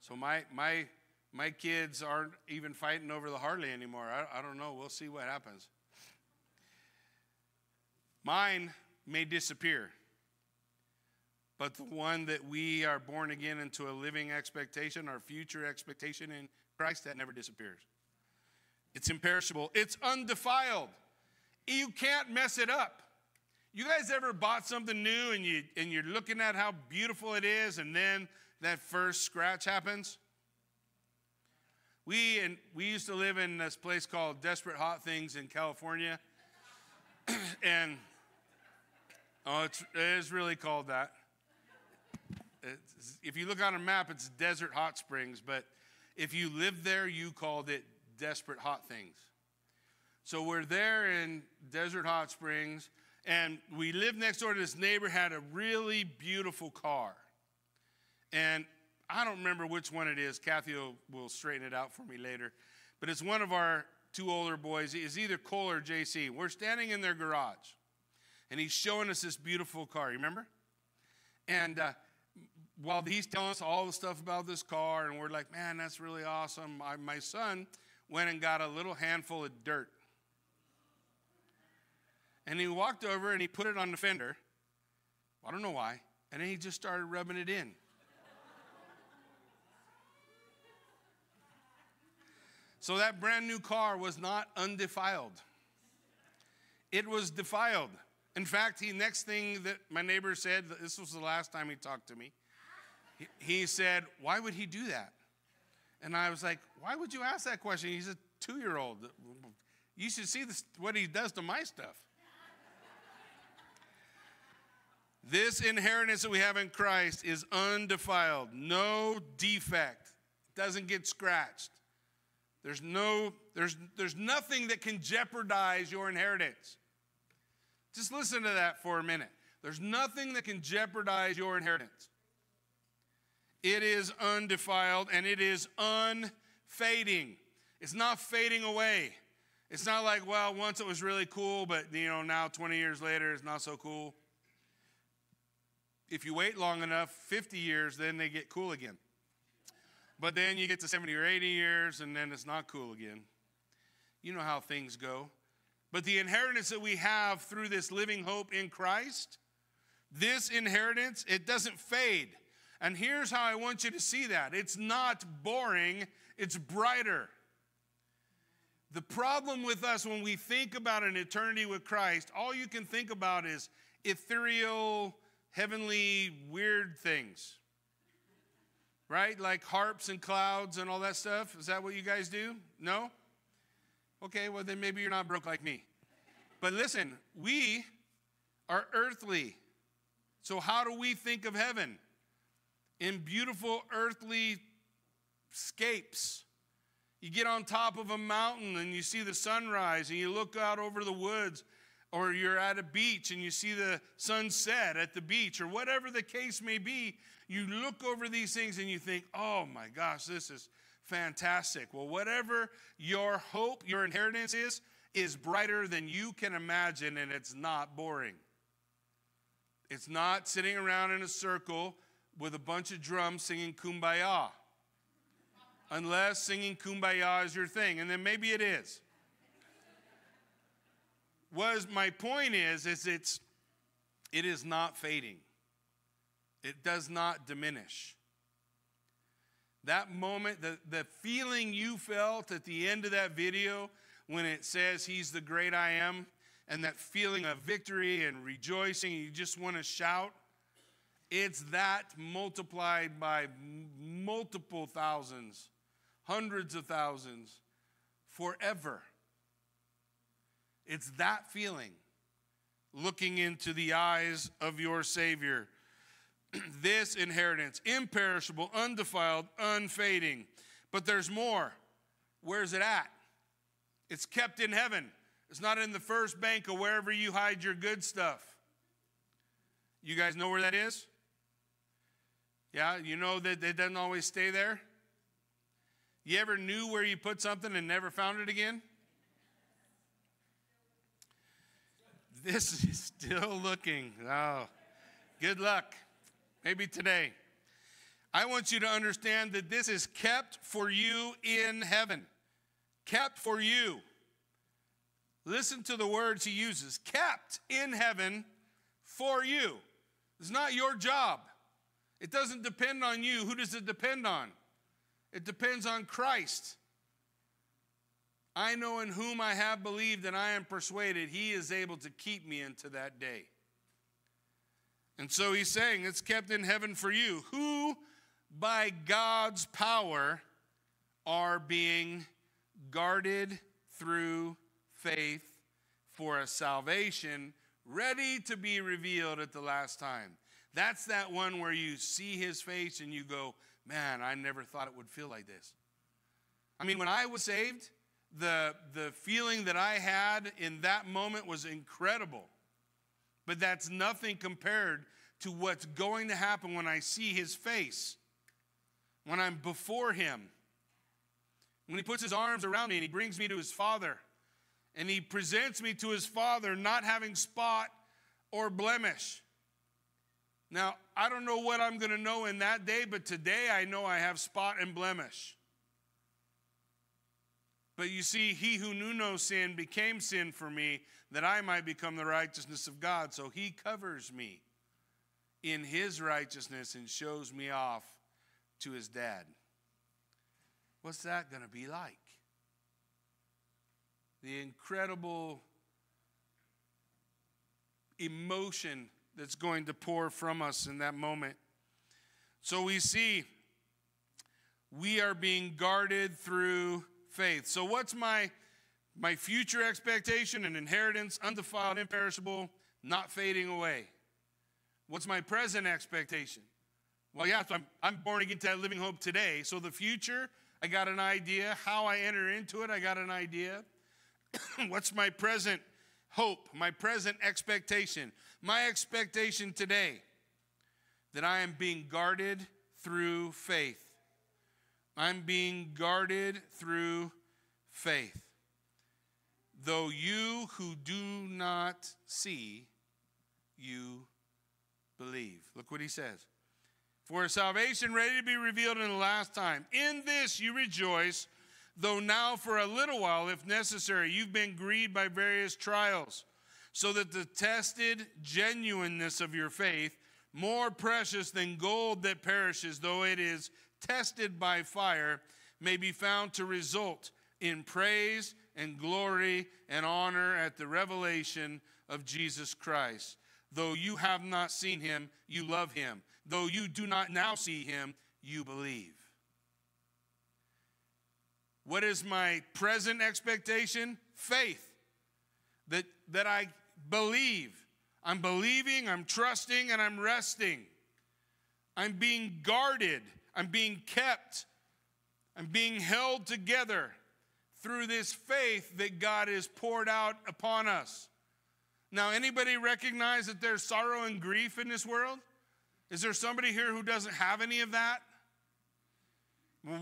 So my my my kids aren't even fighting over the Harley anymore. I, I don't know. We'll see what happens. Mine may disappear, but the one that we are born again into a living expectation, our future expectation in Christ, that never disappears. It's imperishable, it's undefiled. You can't mess it up. You guys ever bought something new and you and you're looking at how beautiful it is and then that first scratch happens? We and we used to live in this place called Desperate Hot Things in California. and oh, it's, it is really called that. If you look on a map, it's Desert Hot Springs, but if you lived there, you called it Desperate Hot Things. So we're there in Desert Hot Springs, and we lived next door to this neighbor had a really beautiful car. And I don't remember which one it is. Kathy will, will straighten it out for me later. But it's one of our two older boys. It's either Cole or JC. We're standing in their garage, and he's showing us this beautiful car. You remember? And uh, while he's telling us all the stuff about this car, and we're like, man, that's really awesome. My son went and got a little handful of dirt. And he walked over and he put it on the fender. I don't know why. And then he just started rubbing it in. So that brand new car was not undefiled. It was defiled. In fact, the next thing that my neighbor said, this was the last time he talked to me, he said, Why would he do that? And I was like, Why would you ask that question? He's a two year old. You should see this, what he does to my stuff. this inheritance that we have in Christ is undefiled, no defect, doesn't get scratched. There's no, there's, there's nothing that can jeopardize your inheritance. Just listen to that for a minute. There's nothing that can jeopardize your inheritance. It is undefiled and it is unfading. It's not fading away. It's not like, well, once it was really cool, but you know, now 20 years later it's not so cool. If you wait long enough, 50 years, then they get cool again. But then you get to 70 or 80 years, and then it's not cool again. You know how things go. But the inheritance that we have through this living hope in Christ, this inheritance, it doesn't fade. And here's how I want you to see that it's not boring, it's brighter. The problem with us when we think about an eternity with Christ, all you can think about is ethereal, heavenly, weird things right? Like harps and clouds and all that stuff. Is that what you guys do? No? Okay, well, then maybe you're not broke like me. But listen, we are earthly. So, how do we think of heaven? In beautiful earthly scapes. You get on top of a mountain and you see the sunrise, and you look out over the woods, or you're at a beach and you see the sunset at the beach, or whatever the case may be, you look over these things and you think, oh my gosh, this is fantastic. Well, whatever your hope, your inheritance is, is brighter than you can imagine, and it's not boring. It's not sitting around in a circle with a bunch of drums singing kumbaya unless singing kumbaya is your thing, and then maybe it is. Was my point is, is it's it is not fading. It does not diminish. That moment, the, the feeling you felt at the end of that video when it says he's the great I am, and that feeling of victory and rejoicing, you just want to shout. It's that multiplied by multiple thousands, hundreds of thousands, forever. It's that feeling, looking into the eyes of your Savior. this inheritance, imperishable, undefiled, unfading. But there's more. Where's it at? It's kept in heaven. It's not in the first bank or wherever you hide your good stuff. You guys know where that is? Yeah, you know that it doesn't always stay there? You ever knew where you put something and never found it again? This is still looking. Oh, good luck. Maybe today. I want you to understand that this is kept for you in heaven. Kept for you. Listen to the words he uses kept in heaven for you. It's not your job. It doesn't depend on you. Who does it depend on? It depends on Christ. I know in whom I have believed and I am persuaded he is able to keep me into that day. And so he's saying it's kept in heaven for you, who by God's power are being guarded through faith for a salvation ready to be revealed at the last time. That's that one where you see his face and you go, man, I never thought it would feel like this. I mean, when I was saved, the, the feeling that I had in that moment was incredible. But that's nothing compared to what's going to happen when I see his face, when I'm before him, when he puts his arms around me and he brings me to his father, and he presents me to his father not having spot or blemish. Now, I don't know what I'm going to know in that day, but today I know I have spot and blemish. But you see, he who knew no sin became sin for me that I might become the righteousness of God. So he covers me in his righteousness and shows me off to his dad. What's that going to be like? The incredible emotion that's going to pour from us in that moment. So we see we are being guarded through faith. So what's my my future expectation and inheritance undefiled imperishable not fading away? What's my present expectation? Well, yeah, so I'm, I'm born again to that living hope today. So the future, I got an idea. How I enter into it, I got an idea. What's my present hope, my present expectation? My expectation today that I am being guarded through faith. I'm being guarded through faith. Though you who do not see, you believe. Look what he says. For salvation ready to be revealed in the last time. In this you rejoice, though now for a little while, if necessary, you've been grieved by various trials, so that the tested genuineness of your faith, more precious than gold that perishes, though it is tested by fire, may be found to result in praise and glory and honor at the revelation of Jesus Christ. Though you have not seen him, you love him. Though you do not now see him, you believe. What is my present expectation? Faith. That, that I believe. I'm believing, I'm trusting, and I'm resting. I'm being guarded, I'm being kept, I'm being held together through this faith that God has poured out upon us. Now, anybody recognize that there's sorrow and grief in this world? Is there somebody here who doesn't have any of that?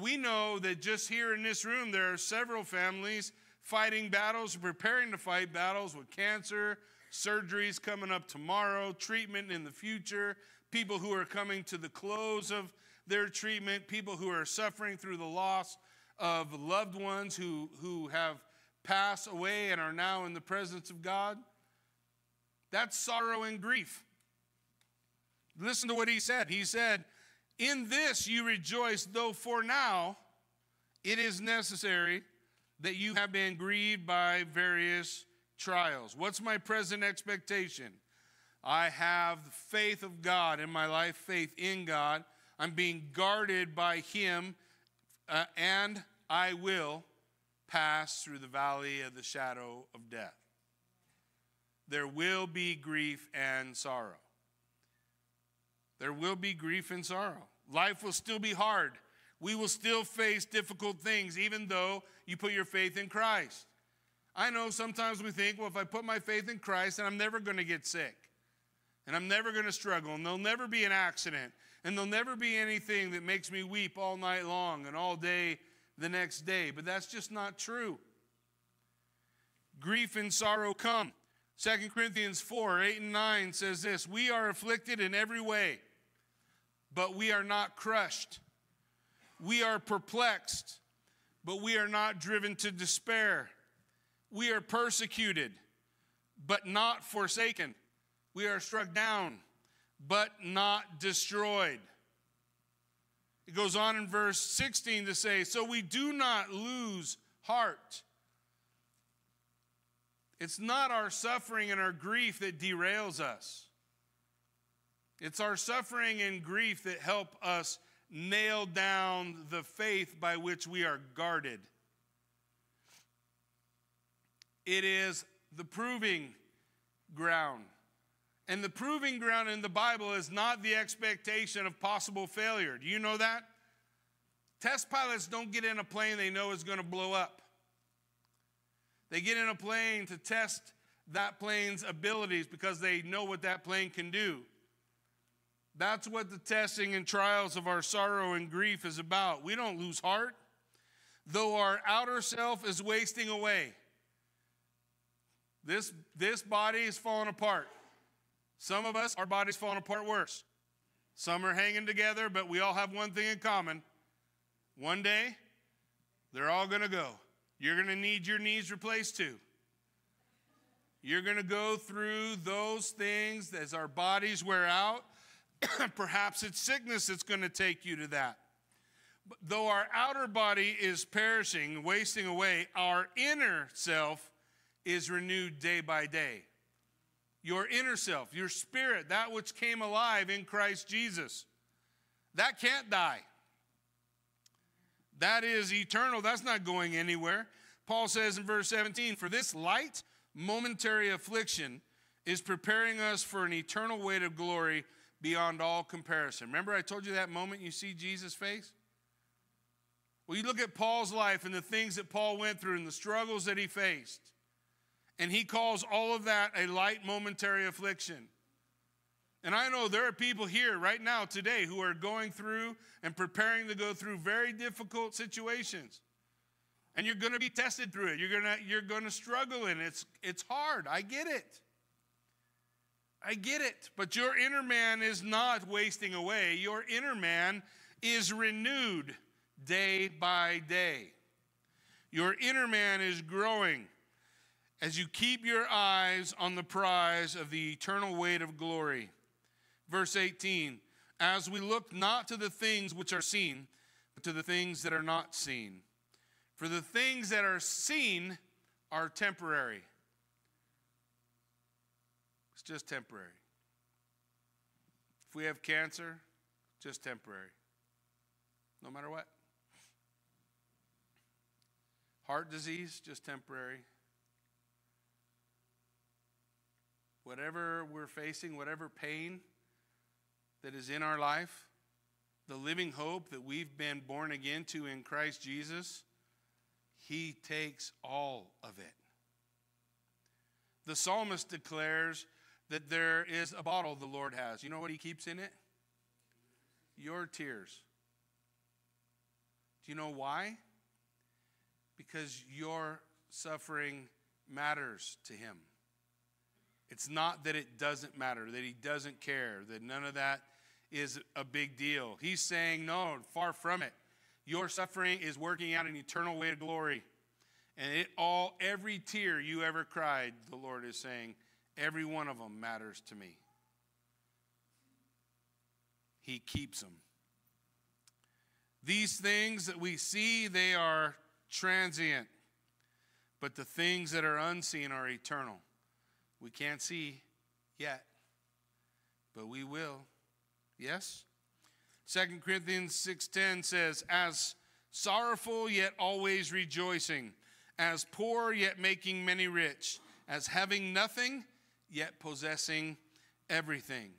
We know that just here in this room, there are several families fighting battles, preparing to fight battles with cancer, surgeries coming up tomorrow, treatment in the future, people who are coming to the close of, their treatment, people who are suffering through the loss of loved ones who, who have passed away and are now in the presence of God. That's sorrow and grief. Listen to what he said. He said, In this you rejoice, though for now it is necessary that you have been grieved by various trials. What's my present expectation? I have the faith of God in my life, faith in God. I'm being guarded by Him, uh, and I will pass through the valley of the shadow of death. There will be grief and sorrow. There will be grief and sorrow. Life will still be hard. We will still face difficult things, even though you put your faith in Christ. I know sometimes we think, well, if I put my faith in Christ, then I'm never going to get sick. And I'm never going to struggle. And there'll never be an accident. And there'll never be anything that makes me weep all night long and all day the next day. But that's just not true. Grief and sorrow come. 2 Corinthians 4 8 and 9 says this We are afflicted in every way, but we are not crushed. We are perplexed, but we are not driven to despair. We are persecuted, but not forsaken. We are struck down, but not destroyed. It goes on in verse 16 to say, So we do not lose heart. It's not our suffering and our grief that derails us. It's our suffering and grief that help us nail down the faith by which we are guarded. It is the proving ground. And the proving ground in the Bible is not the expectation of possible failure. Do you know that? Test pilots don't get in a plane they know is going to blow up. They get in a plane to test that plane's abilities because they know what that plane can do. That's what the testing and trials of our sorrow and grief is about. We don't lose heart, though our outer self is wasting away. This, this body is falling apart. Some of us, our body's falling apart worse. Some are hanging together, but we all have one thing in common. One day, they're all going to go. You're going to need your knees replaced too. You're going to go through those things as our bodies wear out. Perhaps it's sickness that's going to take you to that. But though our outer body is perishing, wasting away, our inner self is renewed day by day your inner self, your spirit, that which came alive in Christ Jesus. That can't die. That is eternal. That's not going anywhere. Paul says in verse 17, For this light, momentary affliction is preparing us for an eternal weight of glory beyond all comparison. Remember, I told you that moment you see Jesus' face? Well, you look at Paul's life and the things that Paul went through and the struggles that he faced. And he calls all of that a light momentary affliction. And I know there are people here right now today who are going through and preparing to go through very difficult situations. And you're going to be tested through it. You're going to you're going to struggle it. It's it's hard. I get it. I get it. But your inner man is not wasting away. Your inner man is renewed day by day. Your inner man is growing as you keep your eyes on the prize of the eternal weight of glory. Verse 18 As we look not to the things which are seen, but to the things that are not seen. For the things that are seen are temporary. It's just temporary. If we have cancer, just temporary. No matter what. Heart disease, just temporary. whatever we're facing, whatever pain that is in our life, the living hope that we've been born again to in Christ Jesus, He takes all of it. The psalmist declares that there is a bottle the Lord has. You know what He keeps in it? Your tears. Do you know why? Because your suffering matters to Him. It's not that it doesn't matter, that he doesn't care, that none of that is a big deal. He's saying, no, far from it. Your suffering is working out an eternal way of glory. And it all, every tear you ever cried, the Lord is saying, every one of them matters to me. He keeps them. These things that we see, they are transient, but the things that are unseen are eternal. We can't see yet, but we will. Yes? 2 Corinthians 6:10 says, "As sorrowful yet always rejoicing, as poor yet making many rich, as having nothing yet possessing everything."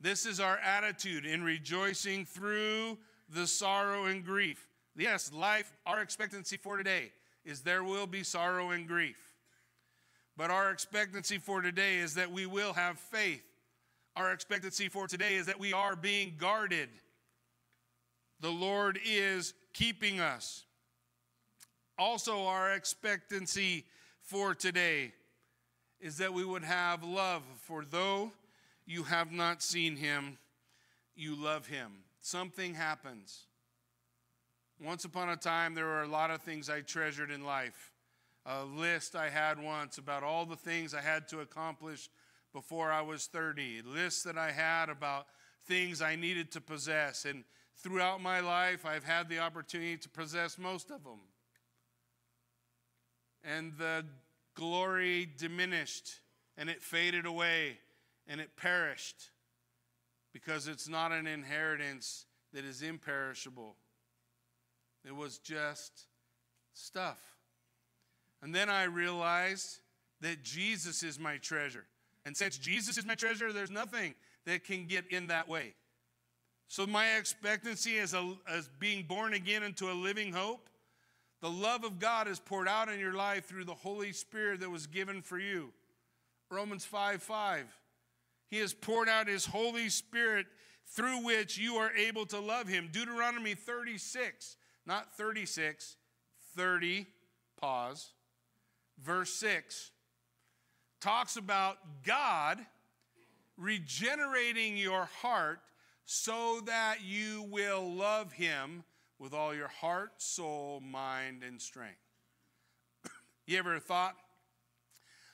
This is our attitude in rejoicing through the sorrow and grief. Yes, life, our expectancy for today is there will be sorrow and grief. But our expectancy for today is that we will have faith. Our expectancy for today is that we are being guarded. The Lord is keeping us. Also, our expectancy for today is that we would have love, for though you have not seen him, you love him. Something happens. Once upon a time, there were a lot of things I treasured in life. A list I had once about all the things I had to accomplish before I was 30, lists that I had about things I needed to possess. And throughout my life, I've had the opportunity to possess most of them. And the glory diminished and it faded away and it perished because it's not an inheritance that is imperishable. It was just stuff. And then I realized that Jesus is my treasure. And since Jesus is my treasure, there's nothing that can get in that way. So, my expectancy as, a, as being born again into a living hope, the love of God is poured out in your life through the Holy Spirit that was given for you. Romans 5 5. He has poured out His Holy Spirit through which you are able to love Him. Deuteronomy 36, not 36, 30, pause. Verse 6 talks about God regenerating your heart so that you will love Him with all your heart, soul, mind, and strength. you ever thought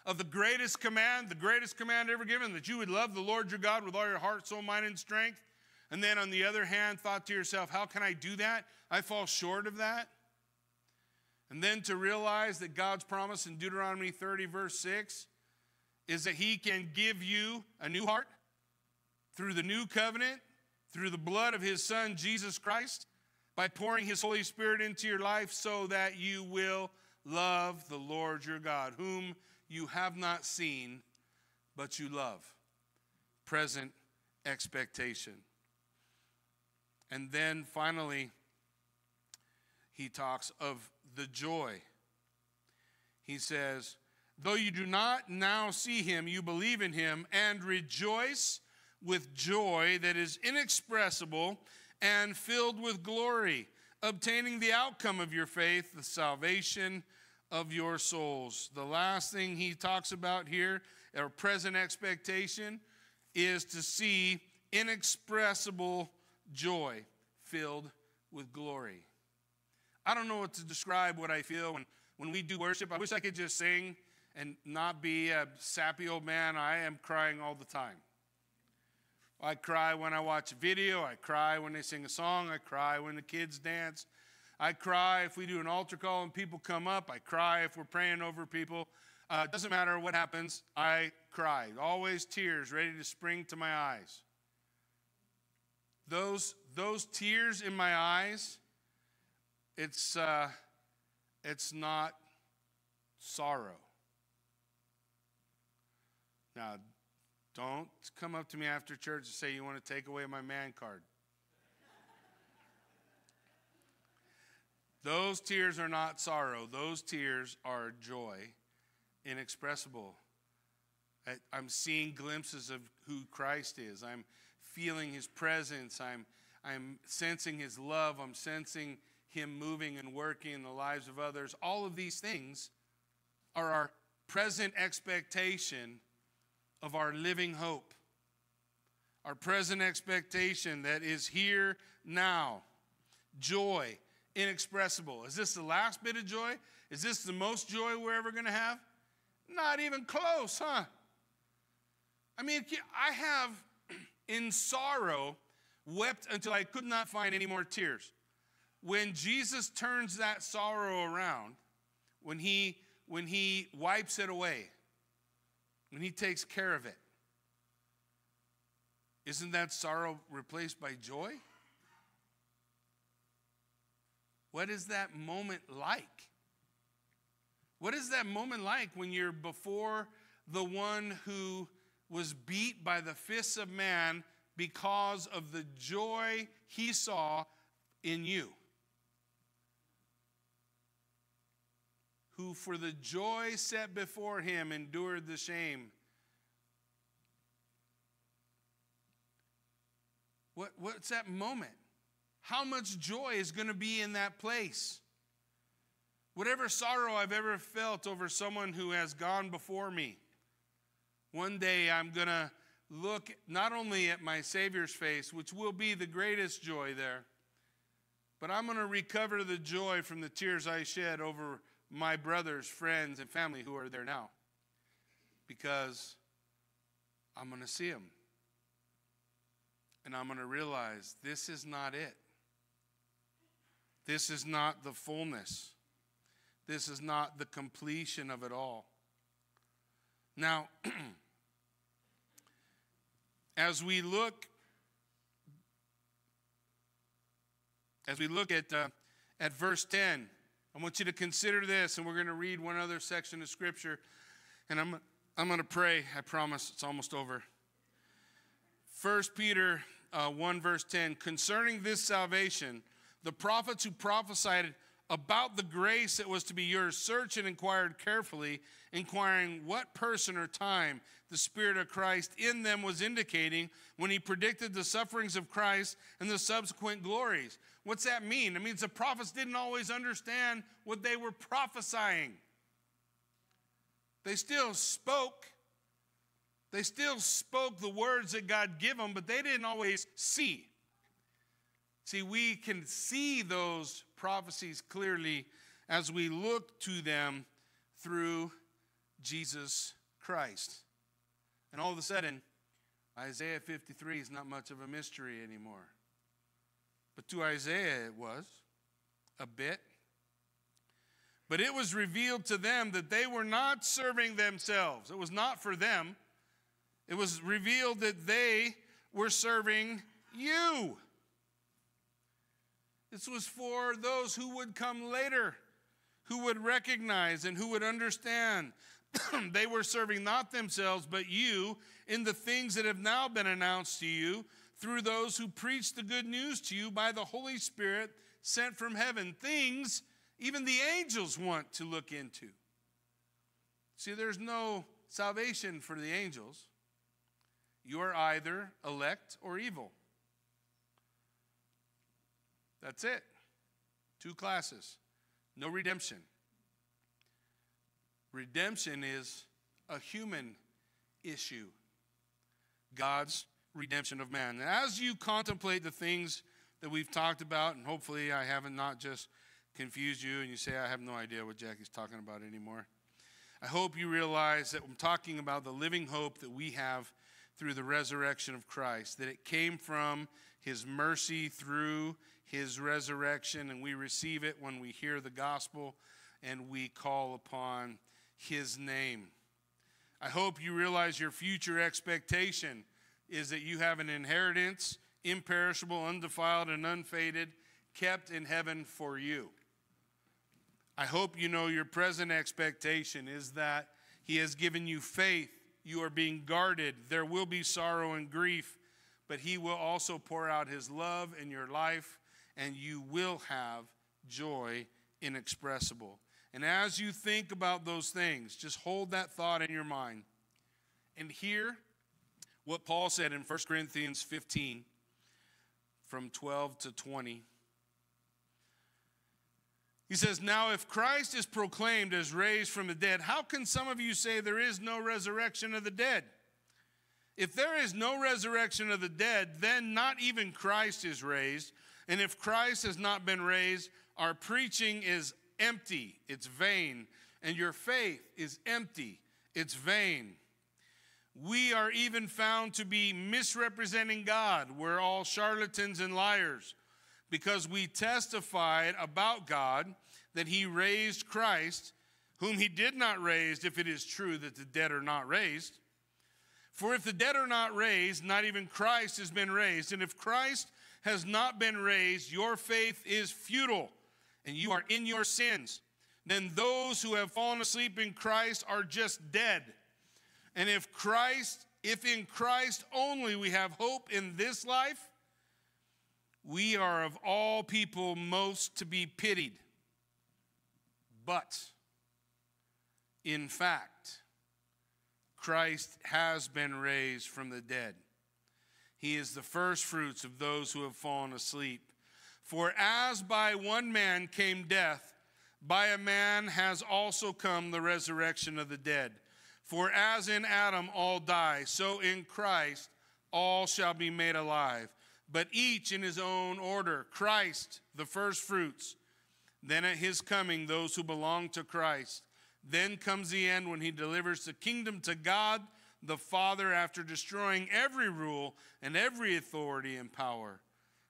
of the greatest command, the greatest command ever given, that you would love the Lord your God with all your heart, soul, mind, and strength? And then on the other hand, thought to yourself, how can I do that? I fall short of that. And then to realize that God's promise in Deuteronomy 30, verse 6, is that He can give you a new heart through the new covenant, through the blood of His Son, Jesus Christ, by pouring His Holy Spirit into your life so that you will love the Lord your God, whom you have not seen, but you love. Present expectation. And then finally, he talks of the joy. He says, Though you do not now see him, you believe in him and rejoice with joy that is inexpressible and filled with glory, obtaining the outcome of your faith, the salvation of your souls. The last thing he talks about here, our present expectation, is to see inexpressible joy filled with glory. I don't know what to describe what I feel when, when we do worship. I wish I could just sing and not be a sappy old man. I am crying all the time. I cry when I watch a video. I cry when they sing a song. I cry when the kids dance. I cry if we do an altar call and people come up. I cry if we're praying over people. Uh, doesn't matter what happens, I cry. Always tears ready to spring to my eyes. Those, those tears in my eyes, it's, uh, it's not sorrow. Now, don't come up to me after church and say you want to take away my man card. Those tears are not sorrow, those tears are joy, inexpressible. I'm seeing glimpses of who Christ is. I'm feeling his presence. I'm, I'm sensing his love. I'm sensing him moving and working in the lives of others. All of these things are our present expectation of our living hope. our present expectation that is here now. Joy, inexpressible. Is this the last bit of joy? Is this the most joy we're ever going to have? Not even close, huh? I mean, I have in sorrow wept until I could not find any more tears. When Jesus turns that sorrow around, when he when he wipes it away, when he takes care of it, isn't that sorrow replaced by joy? What is that moment like? What is that moment like when you're before the one who was beat by the fists of man because of the joy he saw in you? Who, for the joy set before him, endured the shame. What, what's that moment? How much joy is going to be in that place? Whatever sorrow I've ever felt over someone who has gone before me, one day I'm going to look not only at my Savior's face, which will be the greatest joy there, but I'm going to recover the joy from the tears I shed over my brothers, friends, and family who are there now. Because I'm going to see them. And I'm going to realize this is not it. This is not the fullness. This is not the completion of it all. Now, as we look as we look at uh, at verse 10 i want you to consider this and we're going to read one other section of scripture and i'm, I'm going to pray i promise it's almost over 1 peter uh, 1 verse 10 concerning this salvation the prophets who prophesied about the grace that was to be yours, search and inquired carefully, inquiring what person or time the Spirit of Christ in them was indicating when he predicted the sufferings of Christ and the subsequent glories. What's that mean? It means the prophets didn't always understand what they were prophesying. They still spoke. They still spoke the words that God gave them, but they didn't always see. See, we can see those prophecies clearly as we look to them through Jesus Christ. And all of a sudden, Isaiah 53 is not much of a mystery anymore. But to Isaiah, it was a bit. But it was revealed to them that they were not serving themselves. It was not for them. It was revealed that they were serving you. This was for those who would come later, who would recognize and who would understand. they were serving not themselves, but you in the things that have now been announced to you through those who preach the good news to you by the Holy Spirit sent from heaven. Things even the angels want to look into. See, there's no salvation for the angels. You are either elect or evil. That's it. Two classes. No redemption. Redemption is a human issue. God's redemption of man. And as you contemplate the things that we've talked about, and hopefully I haven't not just confused you and you say, I have no idea what Jackie's talking about anymore. I hope you realize that I'm talking about the living hope that we have through the resurrection of Christ, that it came from his mercy through his resurrection, and we receive it when we hear the gospel and we call upon his name. I hope you realize your future expectation is that you have an inheritance, imperishable, undefiled, and unfaded, kept in heaven for you. I hope you know your present expectation is that he has given you faith. You are being guarded. There will be sorrow and grief, but he will also pour out his love in your life and you will have joy inexpressible. And as you think about those things, just hold that thought in your mind and hear what Paul said in 1 Corinthians 15 from 12 to 20. He says, Now if Christ is proclaimed as raised from the dead, how can some of you say there is no resurrection of the dead? If there is no resurrection of the dead, then not even Christ is raised. And if Christ has not been raised, our preaching is empty, it's vain, and your faith is empty, it's vain. We are even found to be misrepresenting God. We're all charlatans and liars because we testified about God that He raised Christ, whom He did not raise, if it is true that the dead are not raised. For if the dead are not raised, not even Christ has been raised. And if Christ has not been raised, your faith is futile and you are in your sins. Then those who have fallen asleep in Christ are just dead. And if Christ, if in Christ only we have hope in this life, we are of all people most to be pitied. But in fact, Christ has been raised from the dead. He is the firstfruits of those who have fallen asleep. For as by one man came death, by a man has also come the resurrection of the dead. For as in Adam all die, so in Christ all shall be made alive, but each in his own order. Christ, the firstfruits, then at his coming, those who belong to Christ. Then comes the end when he delivers the kingdom to God the Father after destroying every rule and every authority and power.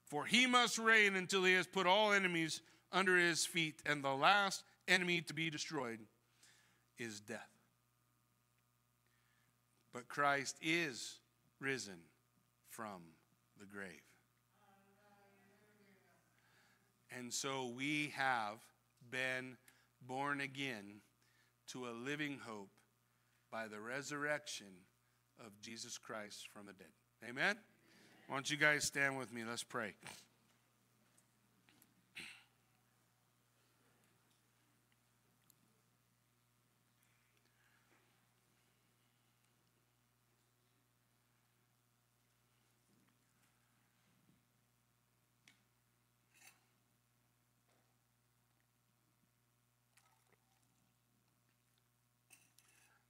For he must reign until he has put all enemies under his feet, and the last enemy to be destroyed is death. But Christ is risen from the grave. And so we have been born again to a living hope by the resurrection of Jesus Christ from the dead. Amen? Why don't you guys stand with me? Let's pray.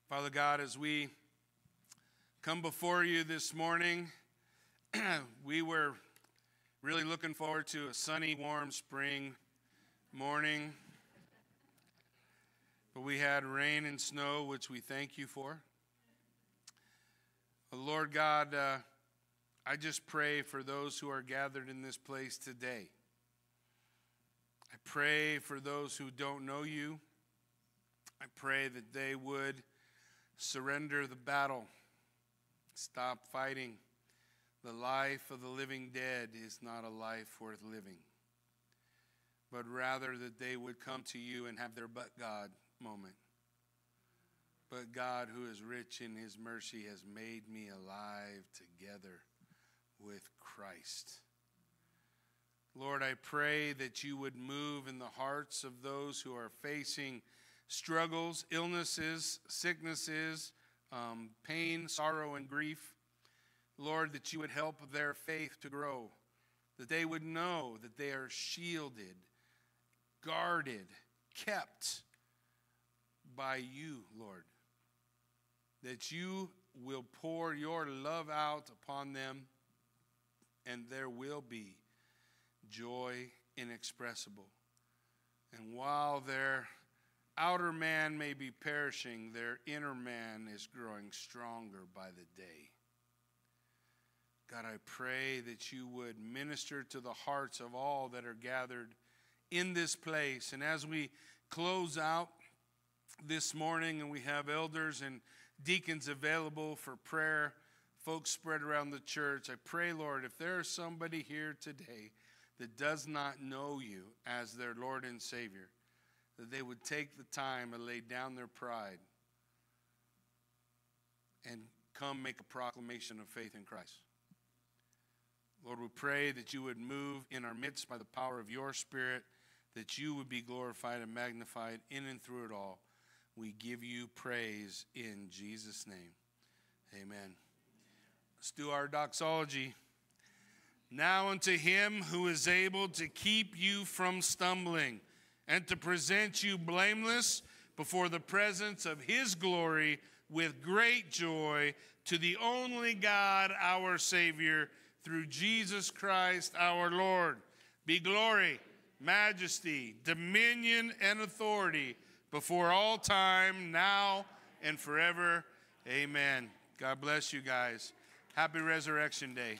Father God, as we come before you this morning, we were really looking forward to a sunny, warm spring morning. But we had rain and snow, which we thank you for. Lord God, uh, I just pray for those who are gathered in this place today. I pray for those who don't know you. I pray that they would surrender the battle, stop fighting. The life of the living dead is not a life worth living, but rather that they would come to you and have their but God moment. But God, who is rich in his mercy, has made me alive together with Christ. Lord, I pray that you would move in the hearts of those who are facing struggles, illnesses, sicknesses, um, pain, sorrow, and grief. Lord, that you would help their faith to grow, that they would know that they are shielded, guarded, kept by you, Lord. That you will pour your love out upon them, and there will be joy inexpressible. And while their outer man may be perishing, their inner man is growing stronger by the day. God, I pray that you would minister to the hearts of all that are gathered in this place. And as we close out this morning and we have elders and deacons available for prayer, folks spread around the church, I pray, Lord, if there is somebody here today that does not know you as their Lord and Savior, that they would take the time and lay down their pride and come make a proclamation of faith in Christ. Lord, we pray that you would move in our midst by the power of your Spirit, that you would be glorified and magnified in and through it all. We give you praise in Jesus' name. Amen. Let's do our doxology. Now unto him who is able to keep you from stumbling and to present you blameless before the presence of his glory with great joy to the only God, our Savior, through Jesus Christ our Lord. Be glory, majesty, dominion, and authority before all time, now and forever. Amen. God bless you guys. Happy Resurrection Day.